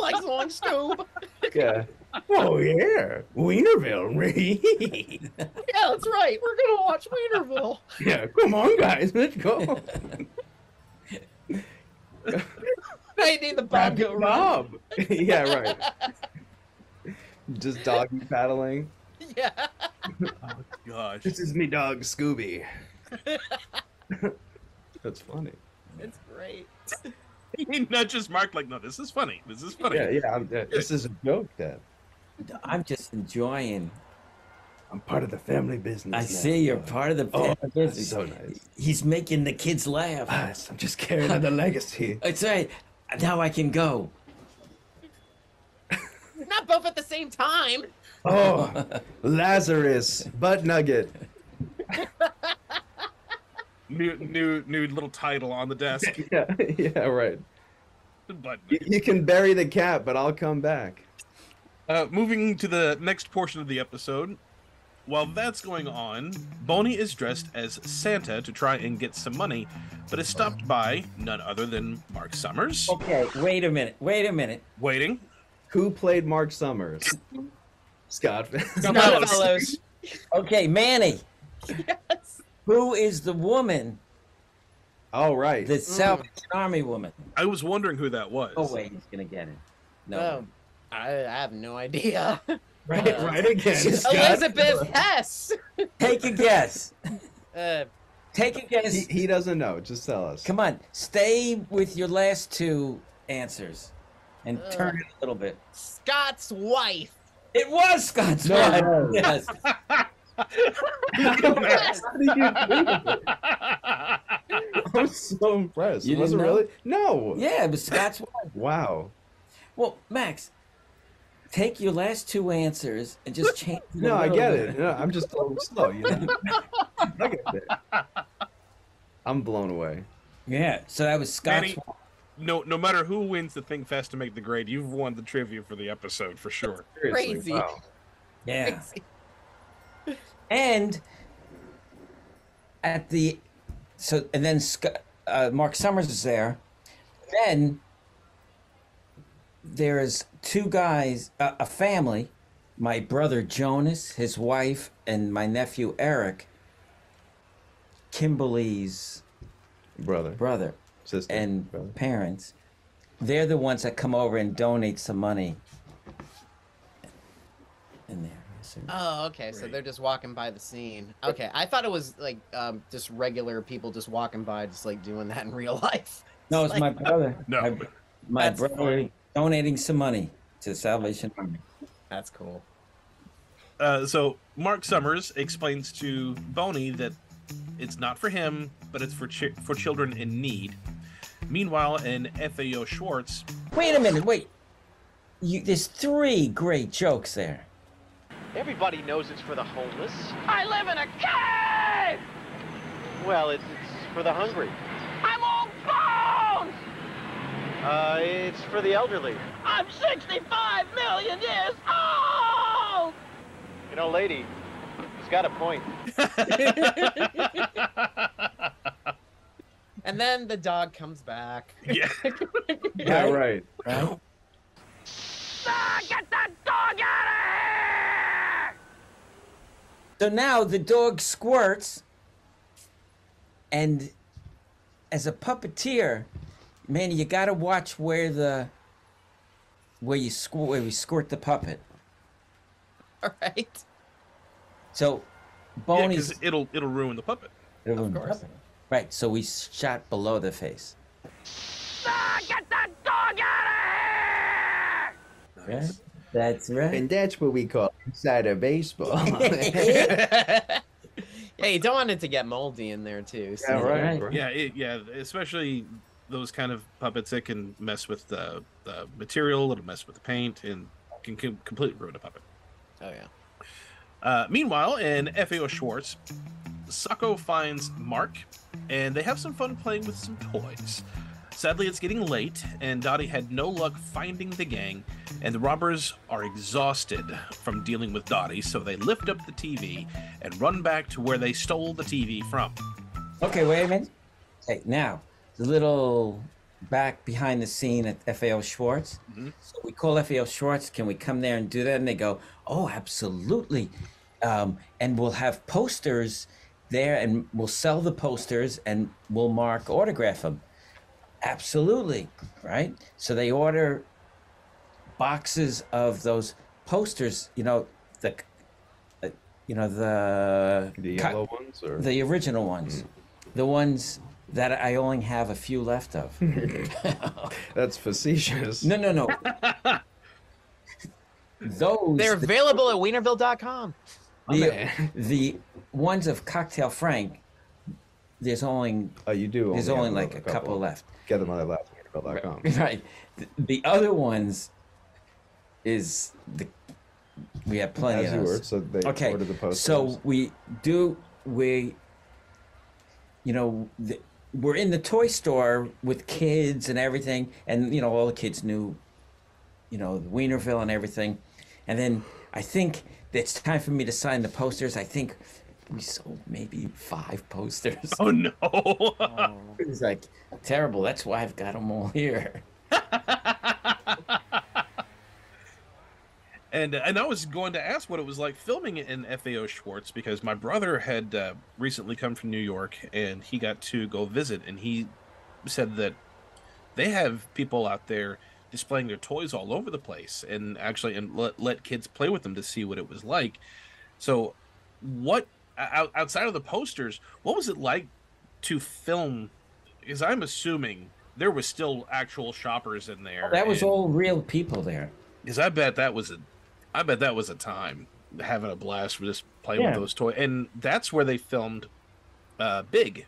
like Long Scoob. yeah. Oh yeah, Weinerville. Yeah, that's right. We're gonna watch Weinerville. yeah. Come on, guys, let's go. I need the Bob go wrong. Bob. yeah, right. Just doggy paddling. Yeah. Oh gosh. This is me dog Scooby. That's funny. It's great. Not just Mark, like, no, this is funny. This is funny. Yeah, yeah. I'm, uh, this is a joke, Dad. I'm just enjoying. I'm part of the family business. I now. see you're part of the Oh, family that's business. so nice. He's making the kids laugh. Ah, I'm just carrying on the legacy. It's right. Now I can go. Not both at the same time. Oh, Lazarus, butt nugget. New, new, new little title on the desk. Yeah, yeah, right. But You, you can bury the cat, but I'll come back. Uh, moving to the next portion of the episode. While that's going on, Boney is dressed as Santa to try and get some money, but is stopped by none other than Mark Summers. Okay, wait a minute. Wait a minute. Waiting. Who played Mark Summers? Scott. Come Not on. fellows. Okay, Manny. Yes. Who is the woman, oh, right. the Salvation Army woman? I was wondering who that was. Oh wait, he's gonna get it. No. Oh, I, I have no idea. right, right again. Scott. Elizabeth Hess. Take a guess. Uh, Take a guess. He, he doesn't know. Just tell us. Come on, stay with your last two answers and turn it a little bit. Scott's wife. It was Scott's No, wife. no. Yes. I'm so impressed. You was it didn't really? No. Yeah, it was Scott's wife. Wow. Well, Max, take your last two answers and just change. it No, I get bit. it. No, I'm just a slow, you know. I get it. I'm blown away. Yeah. So that was Scott's Manny, no, no matter who wins the thing fast to make the grade, you've won the trivia for the episode for sure. Crazy. Wow. Yeah. And at the so and then Sc- uh, Mark Summers is there. Then there's two guys, uh, a family, my brother Jonas, his wife, and my nephew Eric. Kimberly's Brother. brother Sister. and brother. parents. They're the ones that come over and donate some money. In there. So- Oh, okay. So they're just walking by the scene. Okay, I thought it was like um, just regular people just walking by, just like doing that in real life. No, it's my brother. No. My, my brother funny. Donating some money to Salvation Army. That's cool. Uh, so Mark Summers explains to Boney that it's not for him, but it's for chi- for children in need. Meanwhile, in FAO Schwarz, Wait a minute, wait. You, there's three great jokes there. Everybody knows it's for the homeless. I live in a cave! Well, it's, it's for the hungry. I'm all bones! Uh, it's for the elderly. I'm 65 million years old! You know, lady, he's got a point. And then the dog comes back. yeah, Yeah, right. Right? Ah, get that dog out of here! So now the dog squirts, and as a puppeteer, man, you gotta watch where the where you squirt where we squirt the puppet. All right. So yeah, it'll it'll ruin the puppet. It'll of course. right. So we shot below the face. Ah, get that dog out of here! Right? That's right. And that's what we call inside of baseball. yeah, you don't want it to get moldy in there too. So. yeah, right. Right. right. Yeah, it, yeah, especially those kind of puppets that can mess with the, the material, it'll mess with the paint, and can, can completely ruin a puppet. Oh yeah. Uh, meanwhile, in FAO Schwarz, Socko finds Marc, and they have some fun playing with some toys. Sadly, it's getting late, and Dottie had no luck finding the gang, and the robbers are exhausted from dealing with Dottie, so they lift up the TV and run back to where they stole the TV from. Okay, wait a minute. Okay, now the little back behind the scene at FAO Schwarz. So we call FAO Schwarz. Can we come there and do that? And they go, "Oh, absolutely." Um, and we'll have posters there, and we'll sell the posters, and we'll mark autograph them. Absolutely, right? So they order boxes of those posters. You know the, uh, you know the The co- yellow ones, or the original ones, the ones that I only have a few left of. that's facetious. no, no, no. Those They're available at Weinerville.com. the, the ones of Cocktail Frank. There's only Oh, you do. there's only only like a couple left. Get them on that laptop. Right. The, the other ones is the we have plenty As of you those. were, so they okay. ordered the posters. So we do we you know the, we're in the toy store with kids and everything and you know all the kids knew you know Weinerville and everything. And then I think it's time for me to sign the posters. I think we sold maybe five posters. Oh no! it's like terrible. That's why I've got them all here And and I was going to ask what it was like filming it in FAO Schwarz because my brother had uh, recently come from New York and he got to go visit and he said that they have people out there displaying their toys all over the place and actually and let, let kids play with them to see what it was like. So, what out, outside of the posters, what was it like to film? Because I'm assuming there was still actual shoppers in there. That was and- all real people there. Because I bet that was a, I bet that was a time having a blast for just playing Yeah. with those toys, and that's where they filmed, uh, Big,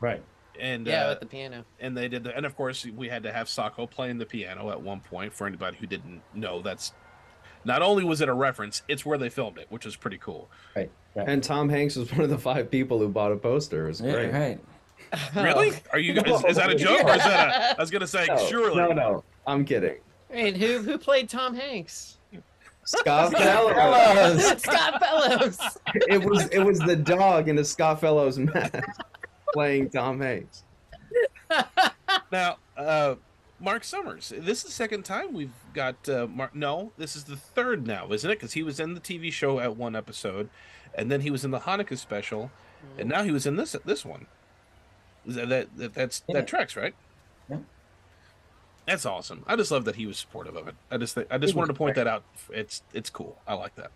Right. and Yeah, uh, with the piano. and they did the, and of course we had to have Socko playing the piano at one point. For anybody who didn't know, that's not only was it a reference, it's where they filmed it, which is pretty cool. Right. And Tom Hanks was one of the five people who bought a poster. It was Yeah, great. right. Really? Are you guys? Is that a joke or is that a? I was gonna say No, surely. No, no, I'm kidding. Wait, who who played Tom Hanks? Scott Fellows. Scott Fellows. it was it was the dog in a Scott Fellows mask playing Tom Hanks. Now, uh, Mark Summers. This is the second time we've got uh, Mark. No, this is the third now, isn't it? Because he was in the TV show at one episode, and then he was in the Hanukkah special, and now he was in this this one. That, that, that that's Yeah. that tracks, right? That's awesome. I just love that he was supportive of it. I just think, I just wanted to point that out. It's it's cool. I like that.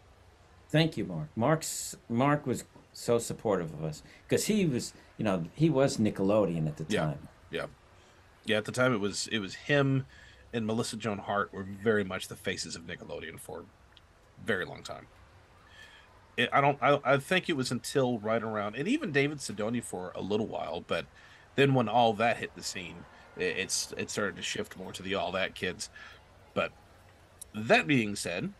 Thank you, Mark. Mark's Mark was so supportive of us because he was, you know, he was Nickelodeon at the time. Yeah, yeah. yeah. At the time, it was it was him and Melissa Joan Hart were very much the faces of Nickelodeon for a very long time. It, I don't. I, I think it was until right around, and even David Sidoni for a little while. But then when all that hit the scene, it's it started to shift more to the all that kids. But that being said,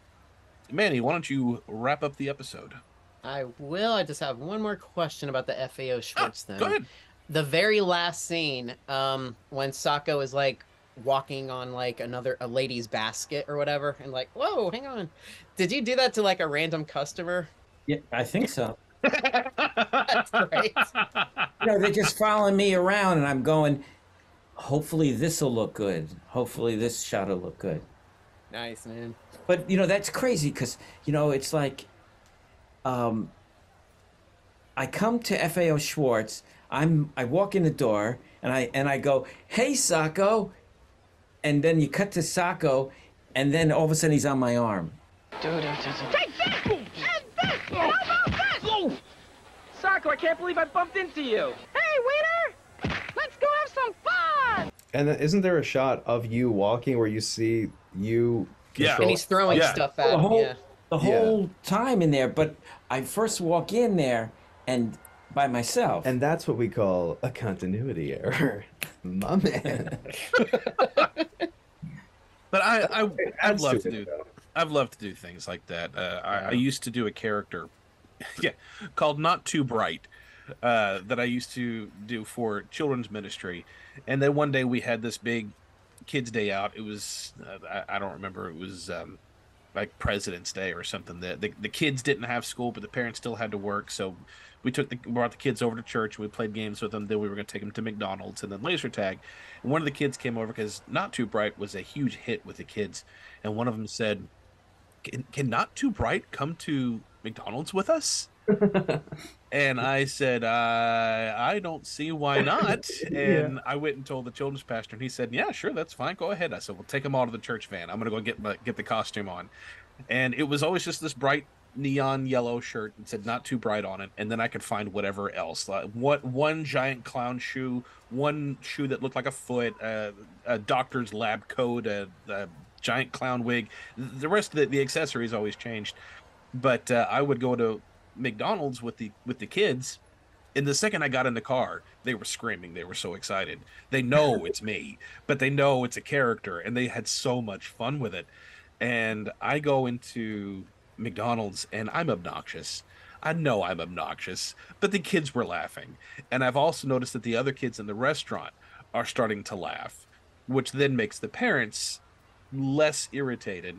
Manny, why don't you wrap up the episode? I will. I just have one more question about the FAO Schwarz then. Go ahead. The very last scene, um, when Socko is like walking on like another a lady's basket or whatever, and like, whoa, hang on. Did you do that to like a random customer? Yeah, I think so. That's great. You know, they're just following me around, and I'm going. Hopefully, this will look good. Hopefully, this shot will look good. nice, man. But you know, that's crazy because you know it's like, um, I come to FAO Schwarz. I'm I walk in the door and I and I go, "Hey, Socko," and then you cut to Socko, and then all of a sudden he's on my arm. Dude, Take this! And this! How about this? Socko, I can't believe I bumped into you. Hey, waiter! Let's go have some fun! And then isn't there a shot of you walking where you see you? Yeah. And he's throwing Yeah. stuff the at him. whole Yeah. the Yeah. whole time in there. But I first walk in there and by myself. And that's what we call a continuity error. My man. But I, I I'd love to to do. though. I've loved to do things like that. Uh, I, I used to do a character, yeah, called Not Too Bright, uh, that I used to do for children's ministry, and then one day we had this big kids' day out. It was uh, I, I don't remember. It was um, like President's Day or something. The, the the kids didn't have school, but the parents still had to work, so we took the brought the kids over to church. And we played games with them. Then we were going to take them to McDonald's and then laser tag. And one of the kids came over because Not Too Bright was a huge hit with the kids, and one of them said, "Can, can Not Too Bright come to McDonald's with us?" and I said, uh, "I don't see why not." And I went and told the children's pastor, and he said, "Yeah, sure, that's fine. Go ahead." I said, "We'll take them all to the church van. I'm going to go get my, get the costume on." And it was always just this bright neon yellow shirt and said not too bright on it and then i could find whatever else like what one giant clown shoe one shoe that looked like a foot uh, a doctor's lab coat a, a giant clown wig the rest of the, the accessories always changed but uh, i would go to mcdonald's with the with the kids and the second i got in the car they were screaming they were so excited they know it's me but they know it's a character and they had so much fun with it and i go into McDonald's and I'm obnoxious. I know I'm obnoxious, but the kids were laughing. And I've also noticed that the other kids in the restaurant are starting to laugh, which then makes the parents less irritated.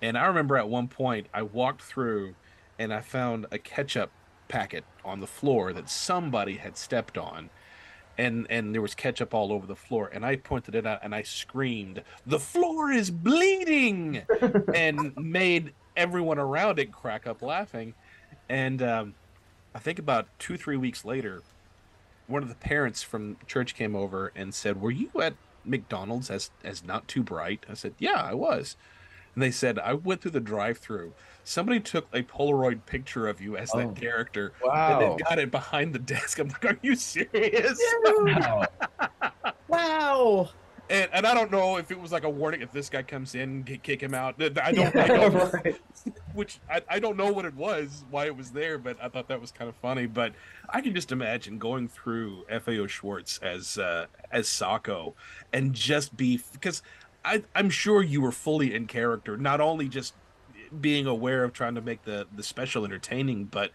And I remember at one point I walked through and I found a ketchup packet on the floor that somebody had stepped on. And and there was ketchup all over the floor, and I pointed it out and I screamed, "The floor is bleeding!" and made everyone around it crack up laughing. And um, I think about two, three weeks later, one of the parents from church came over and said, "Were you at McDonald's as as not too bright?" I said, "Yeah, I was." And they said, "I went through the drive-through. Somebody took a Polaroid picture of you as Oh. that character, wow. and Wow. then got it behind the desk." I'm like, "Are you serious?" Wow. Wow. And, and I don't know if it was like a warning if this guy comes in, k- kick him out. I don't, I don't which I, I don't know what it was, why it was there, but I thought that was kind of funny. But I can just imagine going through FAO Schwarz as uh, as Socko and just be because I I'm sure you were fully in character, not only just being aware of trying to make the the special entertaining, but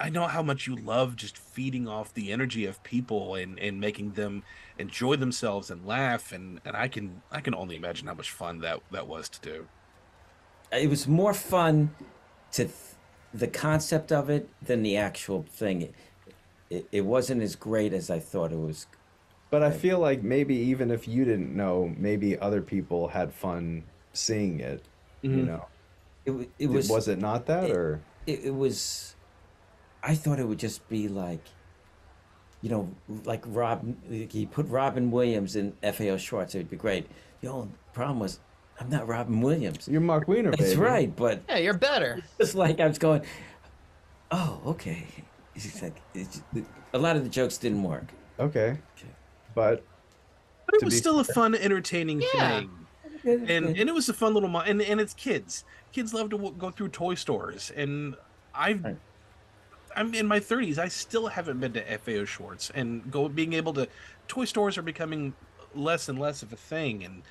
I know how much you love just feeding off the energy of people and, and making them enjoy themselves and laugh and, and I can I can only imagine how much fun that that was to do. It was more fun to th- the concept of it than the actual thing. It, it, it wasn't as great as I thought it was. But I feel like maybe even if you didn't know, maybe other people had fun seeing it. You Mhm. know, It, it was. was it not that or It, it was. I thought it would just be like, you know, like Rob. He put Robin Williams in FAO Schwarz. It would be great. The only problem was, I'm not Robin Williams. You're Marc Weiner, That's baby. right, but Yeah, you're better. it's like I was going, oh, okay. It's like it's, a lot of the jokes didn't work. okay, but But it was be still a fun, entertaining Yeah. thing. And and it was a fun little mo- and and it's kids. Kids love to w- go through toy stores, and I've Right. I'm in my 30s. I still haven't been to FAO Schwarz, and go being able to. Toy stores are becoming less and less of a thing, and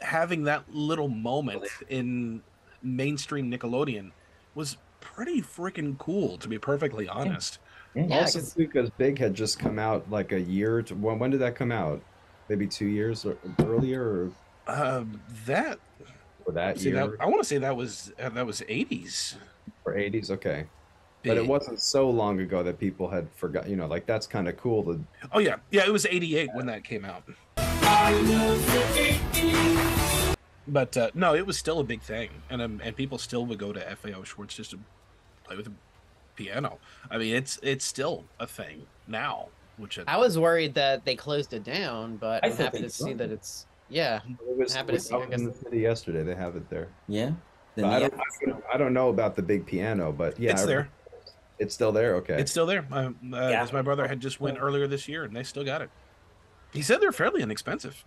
having that little moment in mainstream Nickelodeon was pretty freaking cool, to be perfectly honest. Yeah, also 'cause- because Big had just come out like a year. To, when, when did that come out? Maybe two years or, earlier, or, Um, that or that year that I want to say that was uh, that was 80s. or eighties. Okay, but it wasn't so long ago that people had forgot. You know, like that's kind of cool. To Oh yeah, yeah. It was '88 when that came out. But uh, no, it was still a big thing, and um, and people still would go to FAO Schwarz just to play with the piano. I mean, it's it's still a thing now, which I was worried that they closed it down, but I I'm happy to see that it's yeah. it was, Happy it to was see, I out guess- in the city yesterday. They have it there. Yeah. But Then I the- don't, I don't- I don't know about the big piano, but yeah, it's I- there. It's still there. Okay. It's still there. Um, uh, Yeah. 'cause my brother had just went earlier this year, and they still got it. He said they're fairly inexpensive.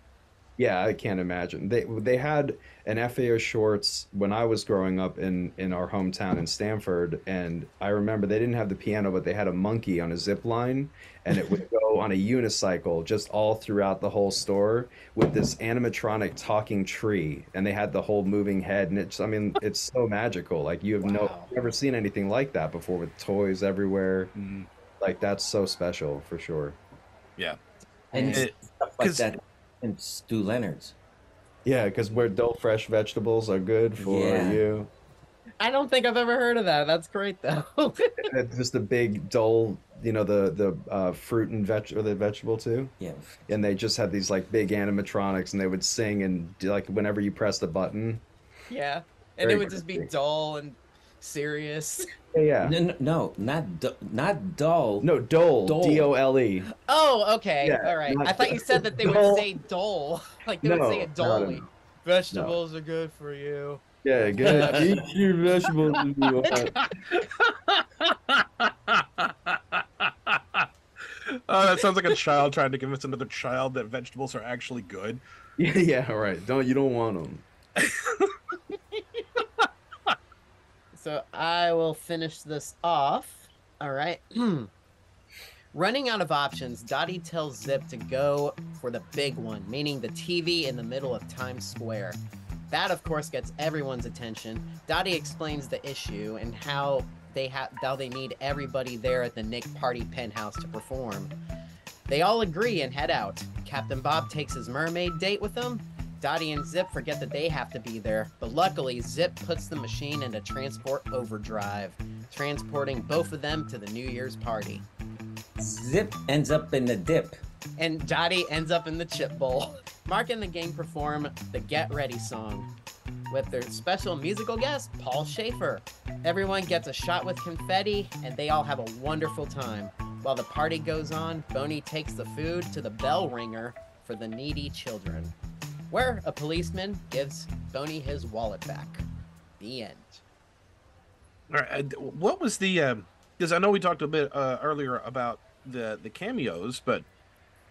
Yeah, I can't imagine. They they had an FAO Schwarz when I was growing up in in our hometown in Stanford, and I remember they didn't have the piano, but they had a monkey on a zip line, and it would go on a unicycle just all throughout the whole store with this animatronic talking tree, and they had the whole moving head, and it's I mean it's so magical. Like you have no Wow. never seen anything like that before with toys everywhere. Mhm. Like that's so special for sure. Yeah. and It- stuff like 'cause- that. And Stew Leonard's. Yeah, because where dull fresh vegetables are good for Yeah. you. I don't think I've ever heard of that. That's great though. It's just a big dull, you know, the the uh, fruit and veg or the vegetable too. Yeah. And they just had these like big animatronics, and they would sing and do, like whenever you press the button. yeah, and Very it would just be dull and serious. Yeah, yeah. No, no, no, not du- not dull. No, dole, Dole. D O L E. Oh, okay, Yeah, all right. I thought you said that they dull. would say dole, like they would say it no, no, dully. no. Vegetables are good for you. Yeah, good. Eat your vegetables if you want. Oh, that sounds like a child trying to convince another child that vegetables are actually good. Yeah, yeah, right. Don't you don't want them. So I will finish this off. All right. Running out of options, Dottie tells Zip to go for the big one, meaning the TV in the middle of Times Square. That, of course, gets everyone's attention. Dottie explains the issue and how they have how they need everybody there at the Nick Party penthouse to perform. They all agree and head out. Captain Bob takes his mermaid date with them. Dottie and Zip forget that they have to be there, but luckily Zip puts the machine into transport overdrive, transporting both of them to the New Year's party. Zip ends up in the dip. And Dottie ends up in the chip bowl. Marc and the gang perform the Get Ready song with their special musical guest, Paul Shaffer. Everyone gets a shot with confetti, and they all have a wonderful time. While the party goes on, Boney takes the food to the bell ringer for the needy children, where a policeman gives Boney his wallet back. The end. All right, what was the? Because I know we talked a bit uh, earlier about the the cameos, but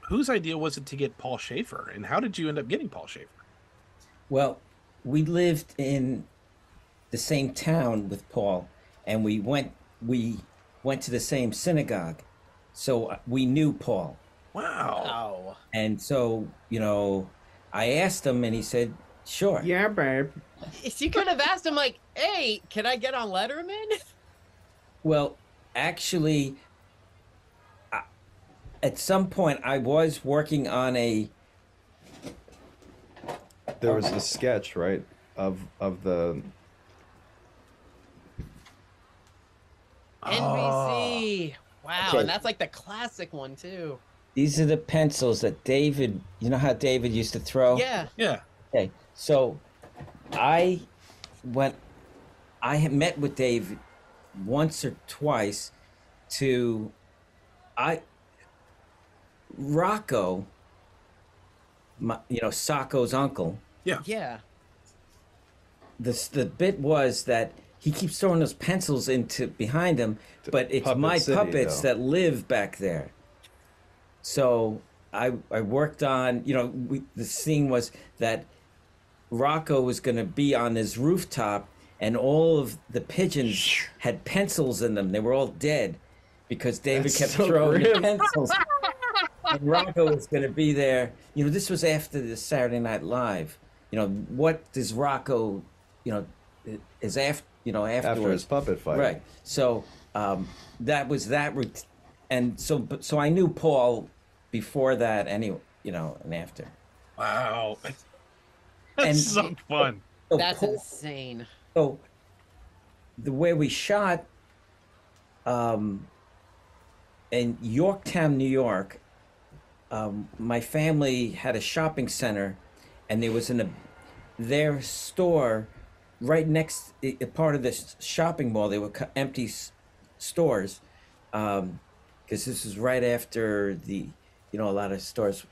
whose idea was it to get Paul Shaffer, and how did you end up getting Paul Shaffer? Well, we lived in the same town with Paul, and we went we went to the same synagogue, so uh, we knew Paul. Wow. Wow. And so you know, I asked him, and he said, "Sure." Yeah, babe. You could have asked him like, "Hey, can I get on Letterman?" Well, actually, I, at some point, I was working on a There was a sketch, right, of of the NBC. Ah. Wow, Okay. and that's like the classic one too. These are the pencils that David, you know how David used to throw? Yeah. Yeah. Okay. So I went, I had met with Dave once or twice to, I, Rocco, my, you know, Socko's uncle, Yeah. Yeah. the, the bit was that he keeps throwing those pencils into behind him, but it's Puppet my City, puppets though. that live back there. So I I worked on you know we, the scene was that Rocco was going to be on his rooftop, and all of the pigeons had pencils in them. They were all dead because David That's kept so throwing the grim. pencils. and Rocco was going to be there. You know, this was after the Saturday Night Live. You know, what does Rocco, you know, is after you know afterwards after his puppet fight. Right. So um, that was that and so so I knew Paul before that, anyway, you know, and after. Wow. And- That's so fun. So That's Paul- insane. so the way we shot um, in Yorktown, New York, um, my family had a shopping center, and there was in a their store right next a a part of this shopping mall. They were empty s- stores, because this was right after the you know a lot of stores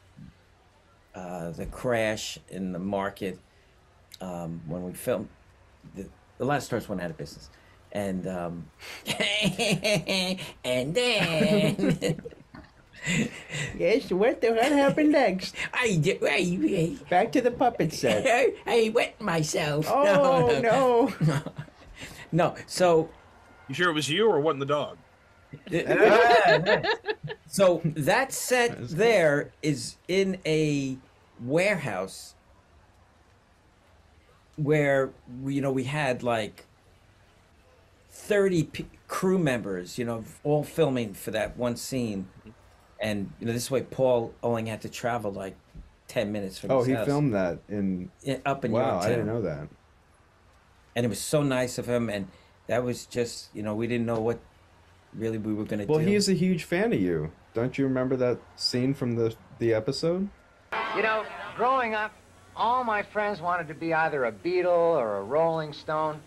uh, the crash in the market um, when we filmed. The, a lot of stores went out of business, and um, and then. Yes, what the what happened next? I, d- I, Back to the puppet set. I, I wet myself. Oh no! no. no. So You sure it was you or wasn't the dog? so that set there is in a warehouse where we- you know we had like 30 p- crew members you know all filming for that one scene and you know this way paul only had to travel like 10 minutes from Oh, he house. filmed that in. Yeah, up in wow, I didn't know that. and it was so nice of him and that was just you know we didn't know what really we were going to Well, do he's a huge fan of you. Don't you remember that scene from the the episode? You know, growing up, all my friends wanted to be either a Beatle or a Rolling Stone.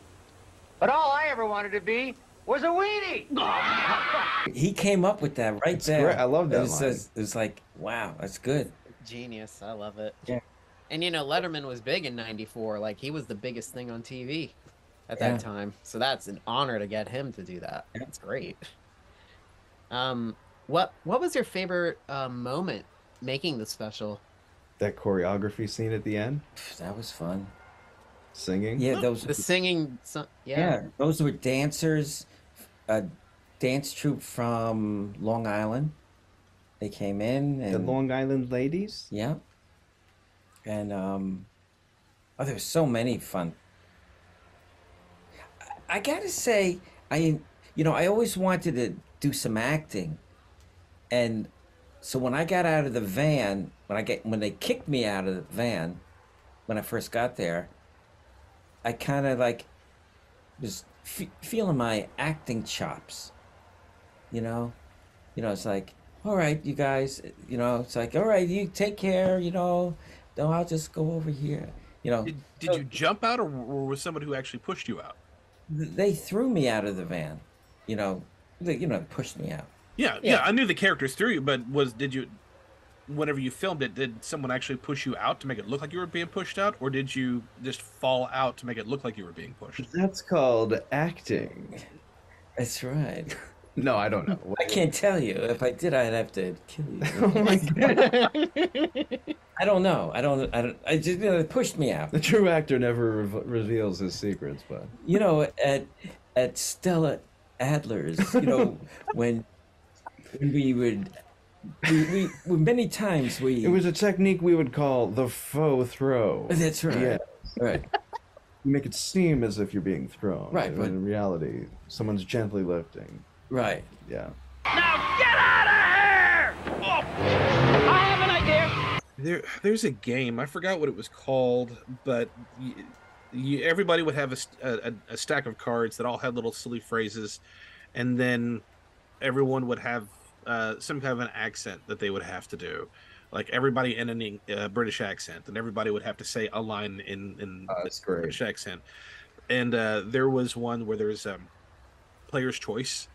But all I ever wanted to be was a weenie. he came up with that right It's there great. I love that it was, line. just- it was like wow that's good Genius. I love it. Yeah. And you know, Letterman was big in '94. Like he was the biggest thing on TV at Yeah. that time. So that's an honor to get him to do that. That's great. Um, what what was your favorite uh, moment making the special? That choreography scene at the end, that was fun singing. yeah those The singing. So, yeah. yeah. those were dancers a dance troupe from long island they came in and The Long Island ladies. yeah and um oh there's so many fun I- gotta say i you know i always wanted to do some acting. And so when i got out of the van when i get when they kicked me out of the van when i first got there i kind of like was f- feeling my acting chops you know? You know it's like all right you guys you know it's like all right you take care you know? No i'll just go over here you know? Did, did you jump out, or, or was somebody who actually pushed you out? Th- they threw me out of the van you know they, you know pushed me out Yeah, yeah, I knew the characters through you, but was did you, whenever you filmed it, did someone actually push you out to make it look like you were being pushed out, or did you just fall out to make it look like you were being pushed? That's called acting. that's right No, I don't know. I can't tell you. If I did, I'd have to kill you. Oh my god. I don't know. I don't. I don't. I just you know, it pushed me out. The true actor never re- reveals his secrets, but You know, at at Stella Adler's, you know, when when we would. We, we, we many times we it was a technique we would call the faux throw. Oh, that's right. Yeah. right You make it seem as if you're being thrown. Right, but but- in reality, someone's gently lifting. right Yeah. Now get There, there's a game. I forgot what it was called, but y y everybody would have a, a, a- stack of cards that all had little silly phrases, and then everyone would have uh, some kind of an accent that they would have to do. Like everybody in an uh, British accent, and everybody would have to say a line in in Oh. British accent. And uh, there was one where there's um, player's choice,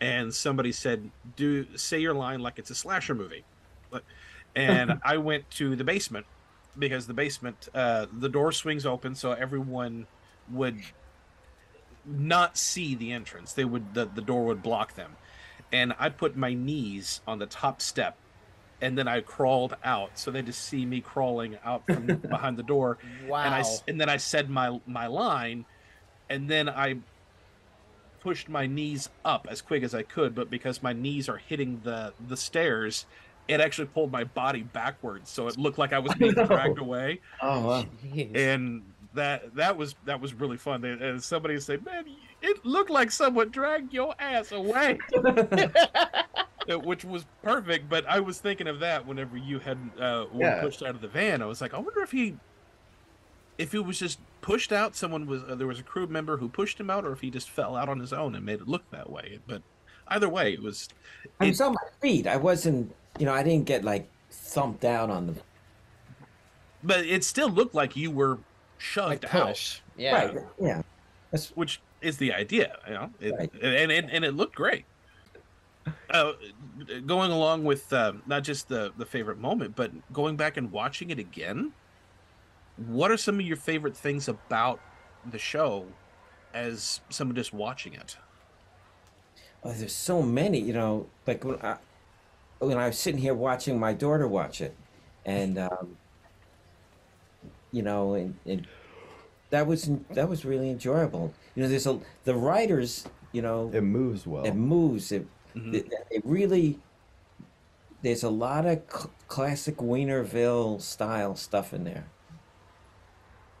and somebody said, "Do say your line like it's a slasher movie." Like- And I went to the basement because the basement, uh, the door swings open, so everyone would not see the entrance. They would the, the door would block them, and I put my knees on the top step. And then I crawled out, so they just see me crawling out from behind the door. And I Wow. and then I said my my line, and then I pushed my knees up as quick as I could, but because my knees are hitting the the stairs, it actually pulled my body backwards, so it looked like I was being no. dragged away. oh wow. And that that was that was really fun. And somebody said, "Man, it looked like someone dragged your ass away," which was perfect. But I was thinking of that whenever you had uh, Yeah. pushed out of the van. I was like, I wonder if he. If he was just pushed out, someone was uh, there was a crew member who pushed him out, or if he just fell out on his own and made it look that way. But either way, it was I was on my feet. I wasn't. You know, I didn't get like thumped out on the. but it still looked like you were shoved Like out. push. Yeah. Right. Yeah. That's which is the idea, you know, it, Right. and, and and it looked great. Uh, going along with uh, not just the the favorite moment, but going back and watching it again. What are some of your favorite things about the show, as someone just watching it? Oh, there's so many, you know, like when I, when I was sitting here watching my daughter watch it, and um, you know, and, and that was that was really enjoyable. You know, there's a the writers, you know, It moves well. it moves. It, Mhm. it, it really. There's a lot of cl- classic Weinerville style stuff in there.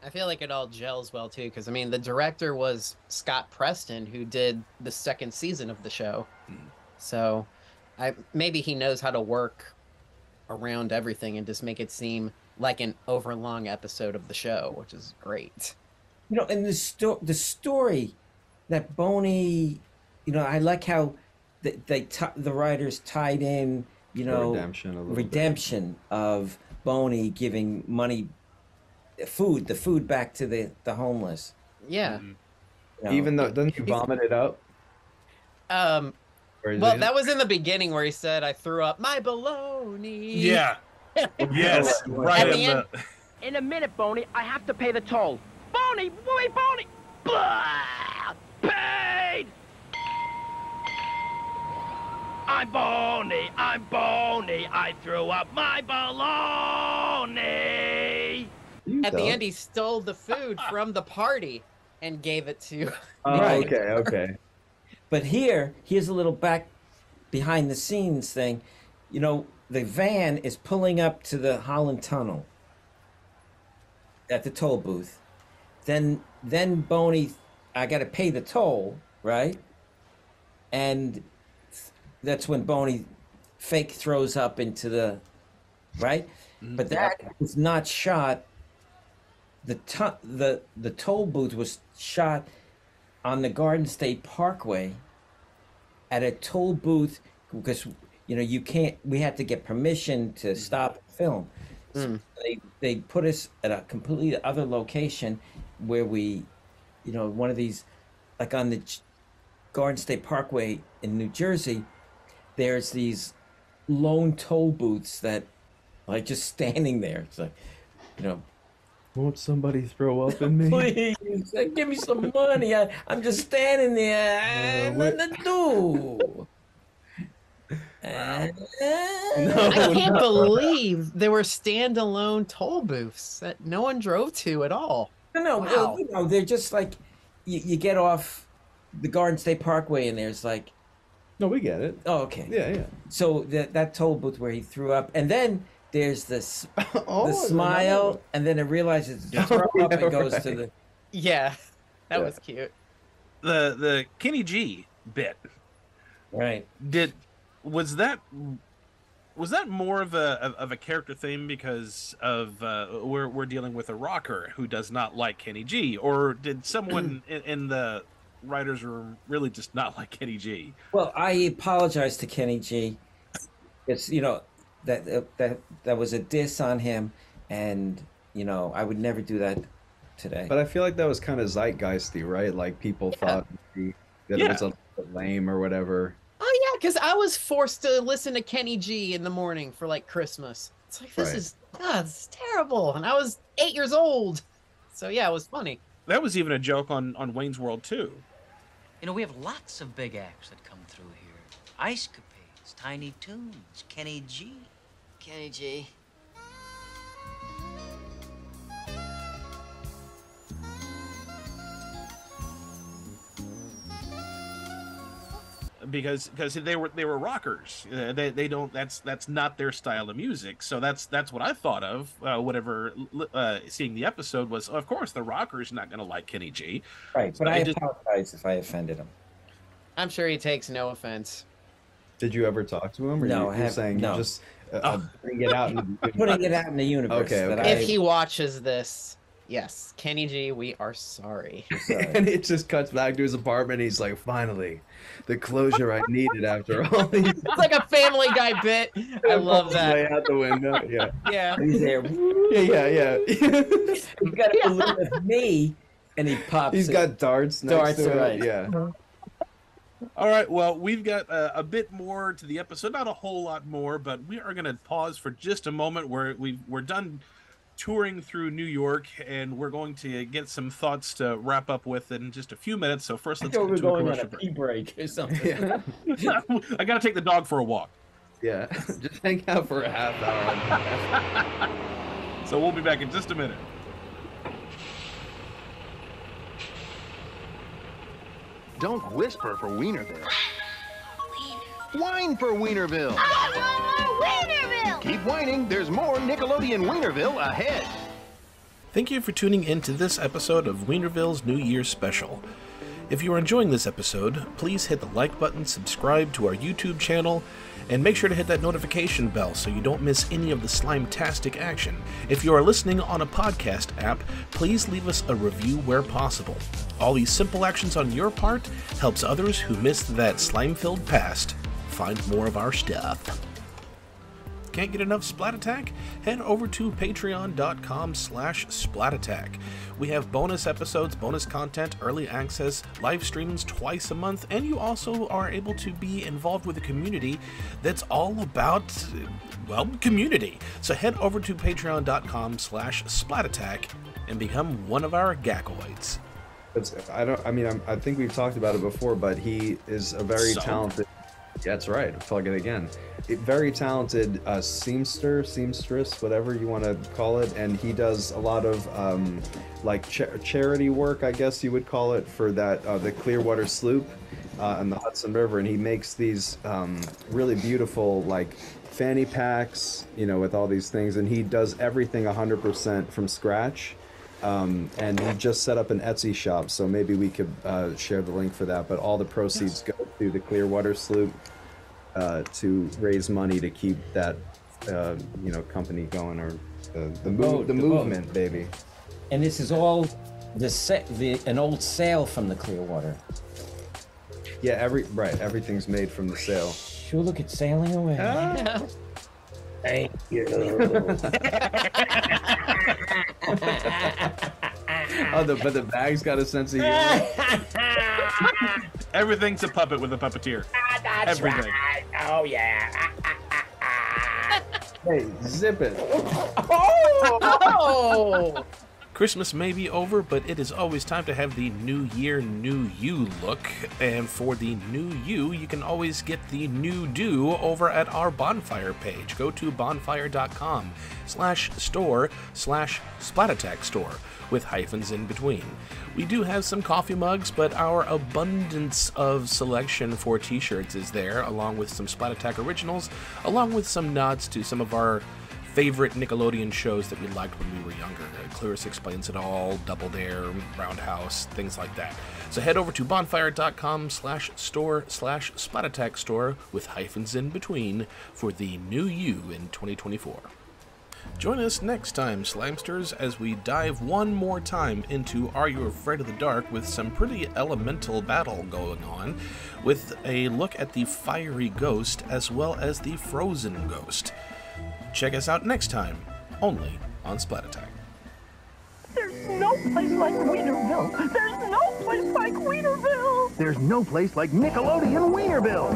I feel like it all gels well too, because I mean, the director was Scott Preston, who did the second season of the show. So, I maybe he knows how to work around everything and just make it seem like an overlong episode of the show, which is great. You know, and the sto- the story that Boney, you know, I like how they, they t- the writers tied in, you The know, redemption a little bit. redemption of Boney giving money, food, the food back to the the homeless. Yeah. Mm-hmm. you know. Even though doesn't he vomit it up? Um. Or is Well, that was in the beginning where he said, "I threw up my baloney." Yeah, yes, right At in the the. end- In a minute, Boney, I have to pay the toll. Boney, wait, Boney! Blah! Paid! I'm Boney, I'm Boney, I threw up my baloney! At the end, he stole the food from the party and gave it to. Oh, okay, okay. But here, here's a little back behind the scenes thing. You know, the van is pulling up to the Holland Tunnel at the toll booth. Then then Boney I got to pay the toll, right? And that's when Boney fake throws up into the right? Mm-hmm. But that was not shot the tu- the the toll booth was shot on the Garden State Parkway at a toll booth because you know you can't we had to get permission to mm-hmm. stop and film. So mm. they they put us at a completely other location where we you know one of these like on the Garden State Parkway in New Jersey there's these lone toll booths that like just standing there. It's like you know Won't somebody throw up in me? Please, uh, give me some money. I, I'm just standing there. I have what- nothing to do. Uh, I can't believe there were standalone toll booths that no one drove to at all. No, no, well, you know, they're just like you, you get off the Garden State Parkway and there's like No, we get it. Oh, okay. Yeah, yeah. So that that toll booth where he threw up, and then there's this Oh, the smile, another and then it realizes it's throw up yeah, and goes to the Yeah, that Yeah. was cute. The the Kenny G bit. Right. Did was that was that more of a of, of a character theme because of uh, we're we're dealing with a rocker who does not like Kenny G, or did someone in, in the writers room really just not like Kenny G? Well, I apologize to Kenny G. It's you know that uh, that that was a diss on him, and you know I would never do that today. But I feel like that was kind of zeitgeisty, right? Like people thought that it was a bit lame or whatever. Oh yeah, because I was forced to listen to Kenny G in the morning for like Christmas. It's like this Right. is God, this is terrible, and I was eight years old. So yeah, it was funny. That was even a joke on on Wayne's World too. You know, we have lots of big acts that come through here. Ice Capades, Tiny Toons, Kenny G. Kenny G. because because they were they were rockers. Uh, they they don't that's that's not their style of music. So that's that's what I thought of. Uh, whatever uh, seeing the episode was, of course, the rockers not going to like Kenny G. right, but So I just- apologize if I offended him. I'm sure he takes no offense. Did you ever talk to him? Or No, you, I you're have- saying no. you just uh, uh, bring it out? In the, Putting it out in the universe. Okay, that okay. If he watches this, yes, Kenny G, we are sorry. and it just cuts back to his apartment. He's like, finally, the closure I needed after all these. It's like a Family Guy bit. I love Way that. out the window. Yeah. Yeah. He's there. Yeah, yeah, yeah. He's got a balloon of me, and he pops. He's it. got darts next darts, to it. right? Yeah. All right, well, we've got uh, a bit more to the episode, not a whole lot more, but we are going to pause for just a moment where we we're done touring through New York, and we're going to get some thoughts to wrap up with in just a few minutes. So first, let's thought get we to were a going on a commercial pee break or something. Yeah. break. I got to take the dog for a walk. Yeah. just hang out for a half hour. So we'll be back in just a minute. Don't whisper for Weinerville. Whine for Weinerville. I want more Weinerville! Keep whining. There's more Nickelodeon Weinerville ahead. Thank you for tuning in to this episode of Weinerville's New Year's Special. If you are enjoying this episode, please hit the like button, subscribe to our YouTube channel, and make sure to hit that notification bell so you don't miss any of the slime-tastic action. If you are listening on a podcast app, please leave us a review where possible. All these simple actions on your part helps others who missed that slime-filled past find more of our stuff. Can't get enough Splat Attack? Head over to patreon.com slash splatattack. We have bonus episodes, bonus content, early access, live streams twice a month, and you also are able to be involved with a community that's all about, well, community. So head over to patreon.com slash splatattack and become one of our gacoids. It's, I don't. I mean, I'm, I think we've talked about it before, but he is a very So? talented. That's right. Plug it again. A very talented uh, seamster, seamstress, whatever you want to call it, and he does a lot of um, like cha- charity work, I guess you would call it, for that uh, the Clearwater Sloop uh, on the Hudson River, and he makes these um, really beautiful like fanny packs, you know, with all these things, and he does everything 100% from scratch. Um, and he just set up an Etsy shop, so maybe we could uh, share the link for that. But all the proceeds go to the Clearwater Sloop uh, to raise money to keep that, uh, you know, company going or the the, move, boat, the, the boat. movement, baby. And this is all the, set the an old sail from the Clearwater. Yeah, every right, everything's made from the sail. Sure, look, it's sailing away. Thank you. Oh, the, but the bag's got a sense of humor. Everything's a puppet with a puppeteer. Ah, that's Everything. right. Oh, yeah. hey, zip it. Oh! Christmas may be over, but it is always time to have the New Year, New You look. And for the New You, you can always get the New Do over at our Bonfire page. Go to bonfire.com slash store slash splat attack store with hyphens in between. We do have some coffee mugs, but our abundance of selection for t shirts is there, along with some Splat Attack originals, along with some nods to some of our favorite Nickelodeon shows that we liked when we were younger. Uh, Clarissa Explains It All, Double Dare, Roundhouse, things like that. So head over to bonfire.com slash store slash splat attack store with hyphens in between for the new you in 2024. Join us next time, Slimesters, as we dive one more time into Are You Afraid of the Dark with some pretty elemental battle going on, with a look at the fiery ghost as well as the frozen ghost. Check us out next time, only on Splat Attack. There's no place like Weinerville. There's no place like Weinerville. There's no place like Nickelodeon Weinerville.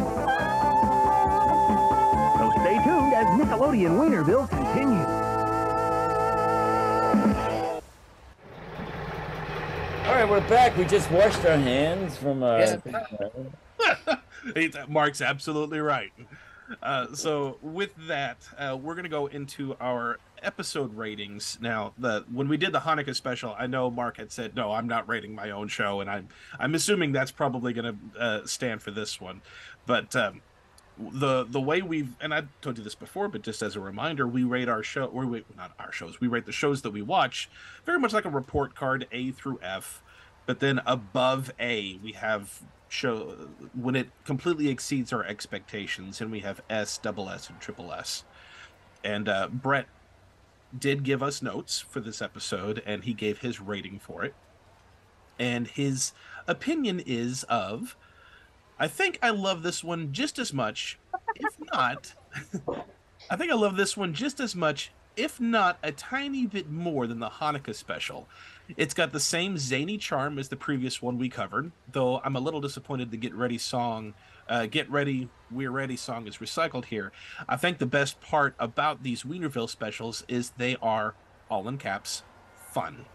So stay tuned as Nickelodeon Weinerville continues. All right, we're back. We just washed our hands from uh, Hey, Marc's absolutely right. Uh, so with that, uh, we're gonna go into our episode ratings now. The when we did the Hanukkah special, I know Marc had said no, I'm not rating my own show, and I'm I'm assuming that's probably gonna uh, stand for this one. But um, the the way we've and I told you this before, but just as a reminder, we rate our show or we not our shows, we rate the shows that we watch very much like a report card, A through F. But then above A, we have show when it completely exceeds our expectations, and we have S, double S, and triple S. And uh, Brett did give us notes for this episode, and he gave his rating for it. And his opinion is of, I think I love this one just as much, if not, I think I love this one just as much, if not a tiny bit more than the Hanukkah special. It's got the same zany charm as the previous one we covered, though I'm a little disappointed the Get Ready song, uh, Get Ready, We're Ready song is recycled here. I think the best part about these Weinerville specials is they are, all in caps, fun.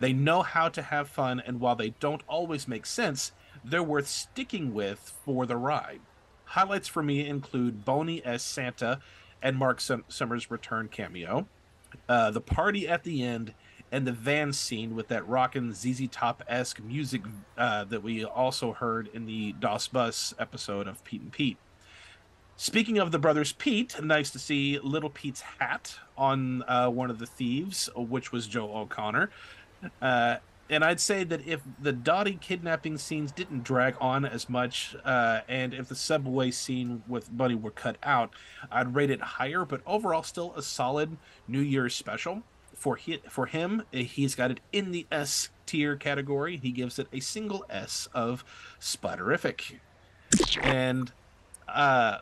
They know how to have fun, and while they don't always make sense, they're worth sticking with for the ride. Highlights for me include Boney as Santa and Mark Sum- Summers' return cameo, uh, the party at the end, and the van scene with that rockin' ZZ Top esque music uh, that we also heard in the Das Bus episode of Pete and Pete. Speaking of the brothers Pete, nice to see Little Pete's hat on uh, one of the thieves, which was Joe O'Connor. Uh, and I'd say that if the Dottie kidnapping scenes didn't drag on as much, uh, and if the subway scene with Buddy were cut out, I'd rate it higher. But overall, still a solid New Year's special for he, for him. uh, He's got it in the S tier category. He gives it a single S of sputterific. And uh,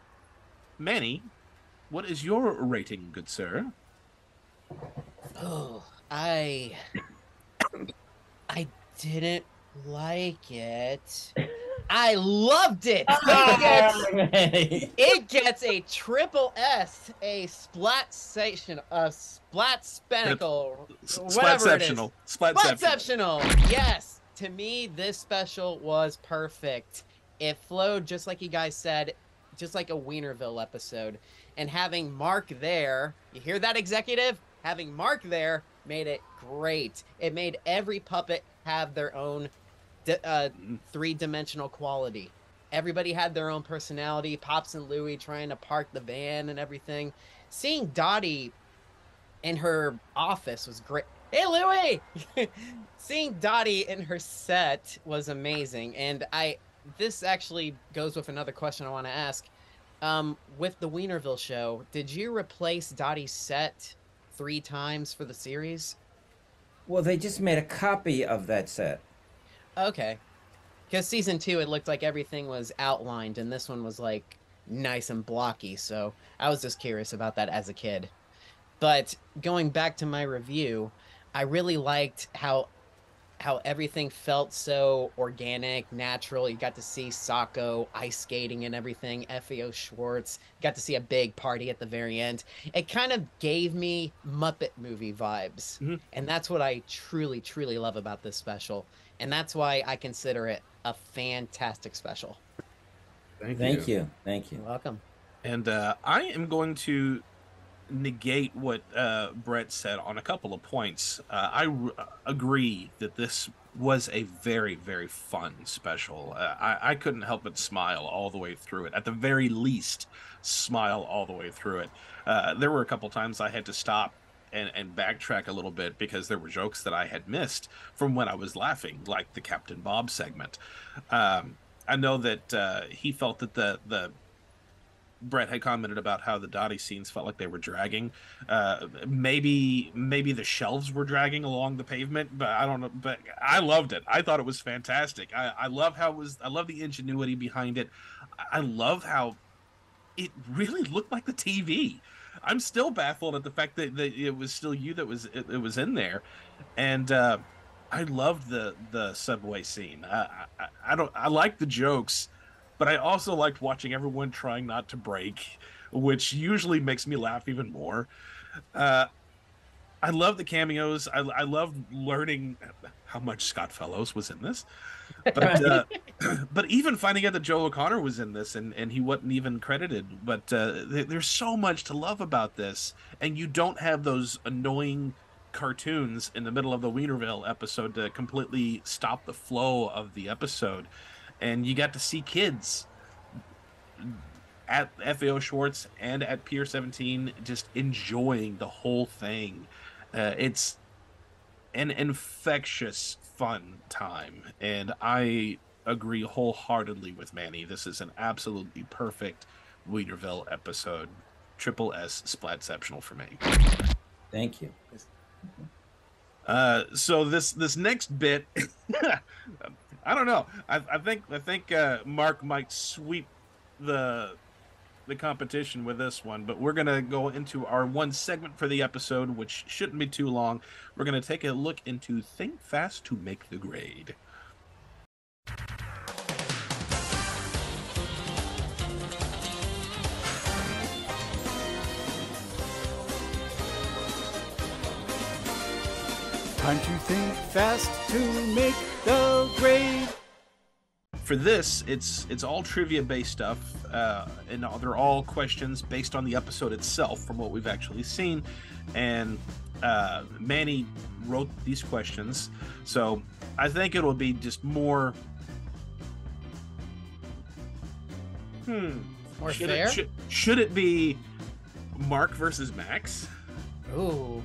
Manny, what is your rating, good sir? Oh, I I didn't like it. I loved it. Oh, it gets, it gets a triple S, a splat station, a splat spectacle, whatever it is. Splatceptional. Splatceptional. Splatceptional. Yes. To me, this special was perfect. It flowed just like you guys said, just like a Weinerville episode. And having Marc there, you hear that, executive? Having Marc there made it great. It made every puppet have their own di- uh, three-dimensional quality. Everybody had their own personality. Pops and Louie trying to park the van and everything. Seeing Dottie in her office was great. Hey, Louie! Seeing Dottie in her set was amazing, and I. This actually goes with another question I want to ask. Um, with the Weinerville show, did you replace Dottie's set three times for the series? Well, they just made a copy of that set. Okay. Because season two, it looked like everything was outlined, and this one was like nice and blocky. So I was just curious about that as a kid. But going back to my review, I really liked how how everything felt so organic, natural. You got to see Socko ice skating and everything, FAO Schwarz. Got to see a big party at the very end. It kind of gave me Muppet movie vibes. Mm-hmm. And that's what I truly, truly love about this special. And that's why I consider it a fantastic special. Thank, Thank you. Thank you. You're welcome. And uh, I am going to negate what uh, Brett said on a couple of points. Uh, I r- agree that this was a very, very fun special. Uh, I-, I couldn't help but smile all the way through it. At the very least, smile all the way through it. Uh, there were a couple times I had to stop and, and backtrack a little bit because there were jokes that I had missed from when I was laughing, like the Captain Bob segment. Um, I know that uh, he felt that the the Brett had commented about how the Dottie scenes felt like they were dragging. Uh, maybe maybe the shelves were dragging along the pavement, but I don't know. But I loved it. I thought it was fantastic. I, I love how it was. I love the ingenuity behind it. I love how it really looked like the TV. I'm still baffled at the fact that, that it was still you that was it, it was in there, and uh, I loved the the subway scene. I, I I don't I like the jokes, but I also liked watching everyone trying not to break, which usually makes me laugh even more. Uh, I love the cameos. I, I love learning how much Scott Fellows was in this. But uh, but even finding out that Joe O'Connor was in this and, and he wasn't even credited. But uh, th- there's so much to love about this, and you don't have those annoying cartoons in the middle of the Weinerville episode to completely stop the flow of the episode. And you got to see kids at FAO Schwarz and at Pier 17 just enjoying the whole thing. Uh, it's an infectious fun time and I agree wholeheartedly with Manny. This is an absolutely perfect Weinerville episode. Triple S splatceptional for me. Thank you. Uh, so this this next bit, I don't know. I, I think I think uh, Marc might sweep the the competition with this one, but we're gonna go into our one segment for the episode, which shouldn't be too long. We're gonna take a look into Think Fast to Make the Grade. Time to think fast to make the grade. For this, it's it's all trivia based stuff, uh, and they're all questions based on the episode itself, from what we've actually seen. And uh, Manny wrote these questions, so I think it'll be just more. Hmm. More should fair? It, should, should it be Marc versus Max? Ooh,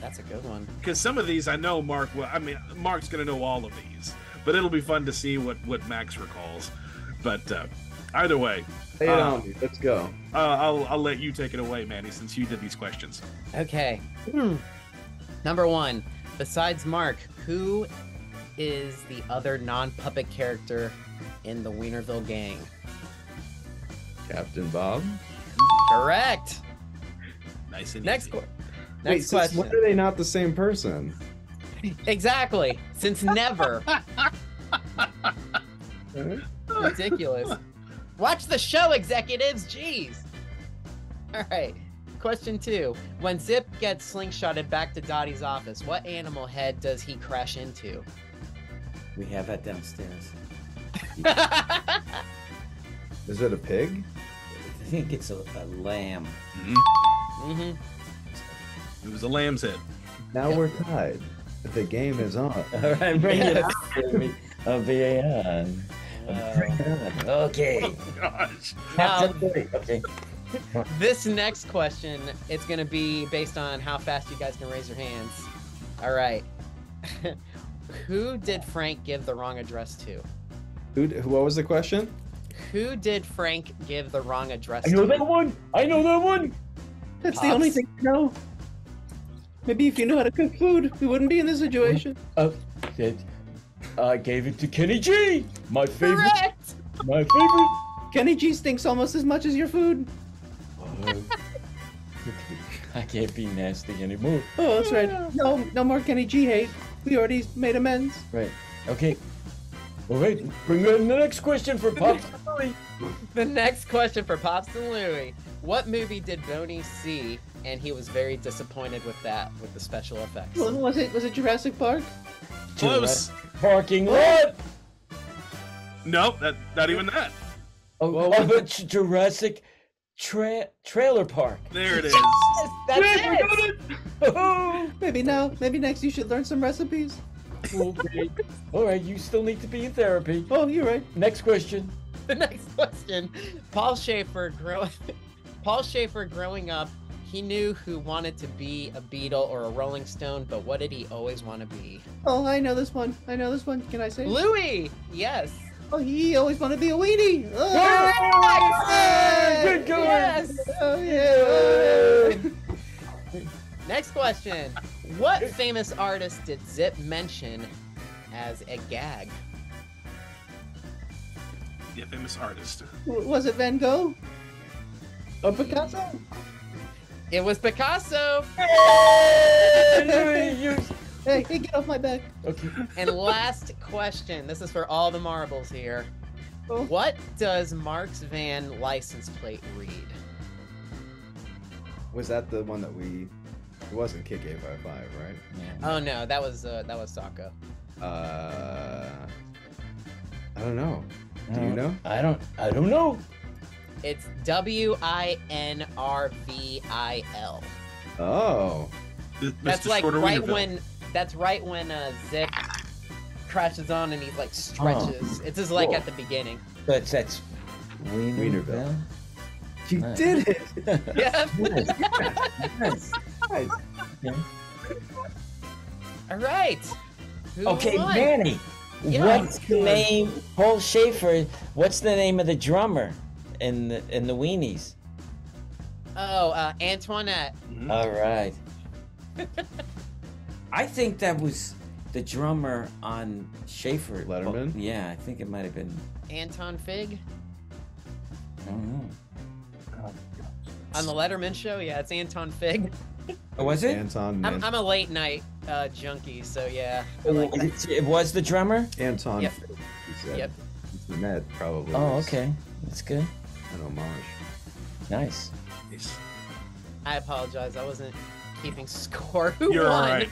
that's a good one. Because some of these I know Marc. Will, I mean, Marc's gonna know all of these, but it'll be fun to see what what Max recalls. But uh, either way, Lay it uh. Let's go. uh, I'll I'll let you take it away, Manny, since you did these questions. Okay. Hmm. Number one, besides Marc, who is the other non-puppet character in the Weinerville gang? Captain Bob. Correct. Nice and Next, easy. qu- Wait, next since question. when are they not the same person? Exactly. Since never. Ridiculous. Watch the show, executives. Jeez. All right. Question two. When Zip gets slingshotted back to Dottie's office, what animal head does he crash into? We have that downstairs. Is it a pig? I think it's a, a lamb. Mm-hmm. It was a lamb's head. Now we're tied. The game is on. All right, bring it up. Jimmy. I'll be on. Okay. Oh, Gosh. Now, um, Okay. this next question, it's going to be based on how fast you guys can raise your hands. All right. Who did Frank give the wrong address to? Who, who? What was the question? Who did Frank give the wrong address I know to? that one. I know that one. That's the only thing I know. Maybe if you knew how to cook food, we wouldn't be in this situation. Oh, that I gave it to Kenny G. My favorite. Correct. My favorite. Kenny G stinks almost as much as your food. Uh, I can't be nasty anymore. Oh, that's right. No, no more Kenny G hate. We already made amends. Right. Okay. All right. Bring on the next question for Pops. The next question for Pops and Louie. What movie did Boney see and he was very disappointed with that, with the special effects? Well, was it was it Jurassic Park? Close. Parking lot. Nope, that not even that. Oh, oh but Jurassic tra- Trailer Park. There it is. That's Yes, we it. got it. maybe now, maybe next you should learn some recipes. Okay. All right. You still need to be in therapy. Oh, you're right. Next question. The next question. Paul Shaffer grow Paul Shaffer growing up, he knew who wanted to be a Beatle or a Rolling Stone, but what did he always want to be? Oh, I know this one. I know this one. Can I say? Louis! Yes. Oh, he always wanted to be a weenie. Oh, Yes! Good going. Yes! Oh yeah. Next question. What famous artist did Zip mention as a gag? Yeah, famous artist. W- Was it Van Gogh? Or Picasso? It was Picasso. Hey, hey, get off my back. Okay. And last question. This is for all the marbles here. Oh. What does Marc's van license plate read? Was that the one that we? It wasn't Kick Eight Five Five, right? Oh no, that was uh, that was Socko. Uh, I don't know. Do you know? I don't. I don't know. It's W I N R V I L. Oh. That's Mr. like Shorter right Weinerville. when that's right when uh, Zip crashes on and he like stretches. It's just like Cool. at the beginning. But that's Weinerville. Weinerville. You Nice. did it. Yeah. Nice. Nice. Okay. All right. Who Okay, won? Manny. Yeah. What's the name? Paul Shaffer. What's the name of the drummer in the in the Weenies? Oh, uh, Antoinette. All right. I think that was the drummer on Shaffer. Letterman? Oh, yeah, I think it might have been. Anton Fig I don't know. on the Letterman show. Yeah, it's Anton Fig. Oh, was it? Anton. I'm, Man- I'm a late night uh, junkie, so yeah. I like that. It, it was the drummer. Anton. Yep. He said. Yep. It's the Ned, probably. Oh, okay. That's good. An homage. Nice. I apologize. I wasn't keeping score. Who You're won? all right.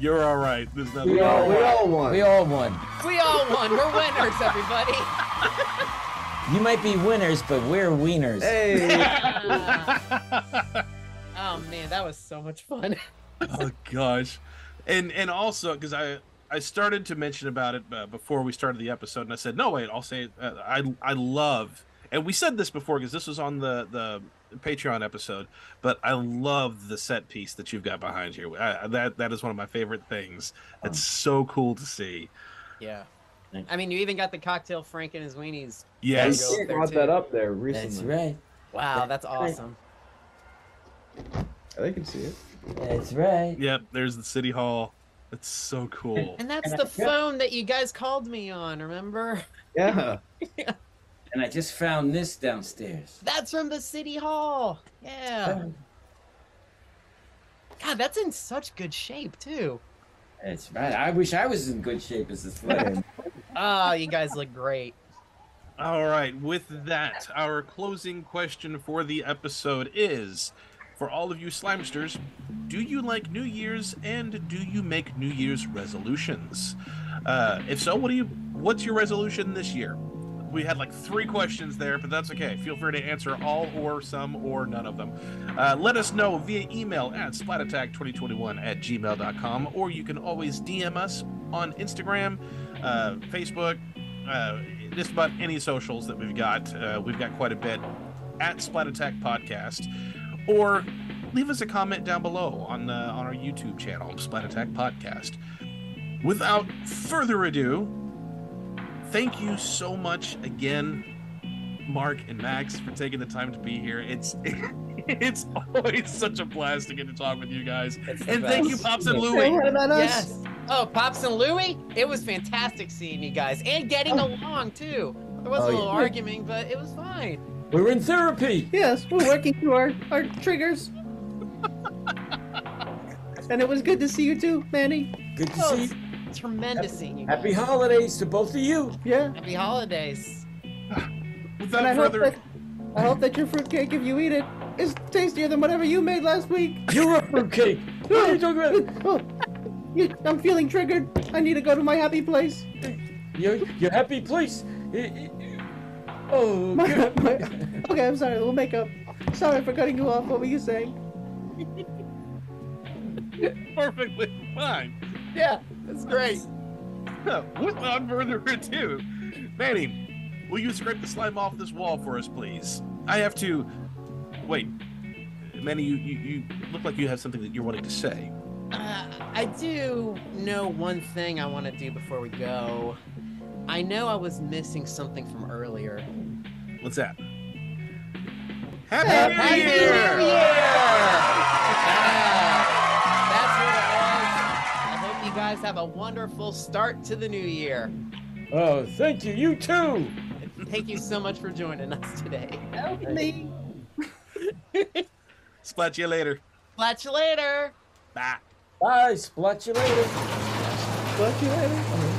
You're all right. There's nothing. We all, we all won. We all won. We all won. We're winners, everybody. You might be winners, but we're wieners. Hey. oh man, that was so much fun. oh gosh, and and also because I I started to mention about it uh, before we started the episode, and I said no wait, I'll say it. Uh, I I love, and we said this before because this was on the the Patreon episode, but I love the set piece that you've got behind you. I, that that is one of my favorite things. It's so cool to see. Yeah. I mean, you even got the cocktail Frank and his weenies. Yes. logo He up there, brought that up there recently. That's right. Wow, that's right. awesome. They can see it. That's right. Yep. There's the city hall. It's so cool. And that's the phone that you guys called me on, remember? Yeah. Yeah. And I just found this downstairs. That's from the city hall. Yeah. God, that's in such good shape too. That's right. I wish I was in good shape as this player. Oh, you guys look great. All right, with that, our closing question for the episode is for all of you Slimesters, do you like New Year's and do you make New Year's resolutions? Uh, if so, what do you what's your resolution this year? We had like three questions there, but that's okay. Feel free to answer all or some or none of them. Uh, let us know via email at splatattack2021 at gmail.com, or you can always DM us on Instagram, uh, Facebook, uh, just about any socials that we've got. Uh, we've got quite a bit at Splat Attack Podcast, or leave us a comment down below on uh, on our YouTube channel, Splat Attack Podcast. Without further ado, thank you so much again, Marc and Max, for taking the time to be here. It's it's always such a blast to get to talk with you guys, It's the and thank you. Pops and Hey, Louie. what about us? Yes. Oh, Pops and Louie, it was fantastic seeing you guys and getting Oh. along too. There was Oh, a little yeah. arguing, but it was fine. We're in therapy. Yes, we're working through our, our triggers. And it was good to see you too, Manny. Good to Oh, see you. Tremendous seeing you. Happy guys. holidays to both of you. Yeah. Happy holidays. Without and I hope further that I hope that your fruitcake, if you eat it, is tastier than whatever you made last week. You're a fruitcake. What are you talking about? Oh, I'm feeling triggered. I need to go to my happy place. Your, your happy place. I- I- Oh, My- good. my- okay, I'm sorry. We'll make up. Sorry for cutting you off. What were you saying? perfectly fine. Yeah, that's great. Without further ado, Manny, will you scrape the slime off this wall for us, please? I have to. Wait, Manny, you, you, you look like you have something that you're wanting to say. Uh, I do know one thing I want to do before we go. I know I was missing something from earlier. What's that? Happy, Happy New New Year! You guys have a wonderful start to the new year. Oh, thank you. You too. Thank you so much for joining us today. me. Splat you later. Catch you later. Bye. Bye. Splat you later. Splat you later.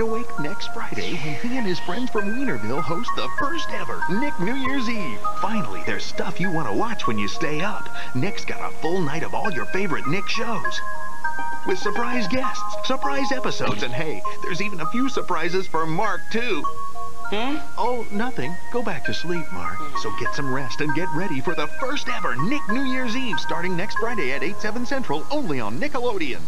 Wide awake next Friday when he and his friends from Weinerville host the first ever Nick New Year's Eve. Finally, there's stuff you want to watch when you stay up. Nick's got a full night of all your favorite Nick shows. With surprise guests, surprise episodes, and hey, there's even a few surprises for Marc, too. Hmm? Oh, nothing. Go back to sleep, Marc. So get some rest and get ready for the first ever Nick New Year's Eve starting next Friday at 8, 7 Central, only on Nickelodeon.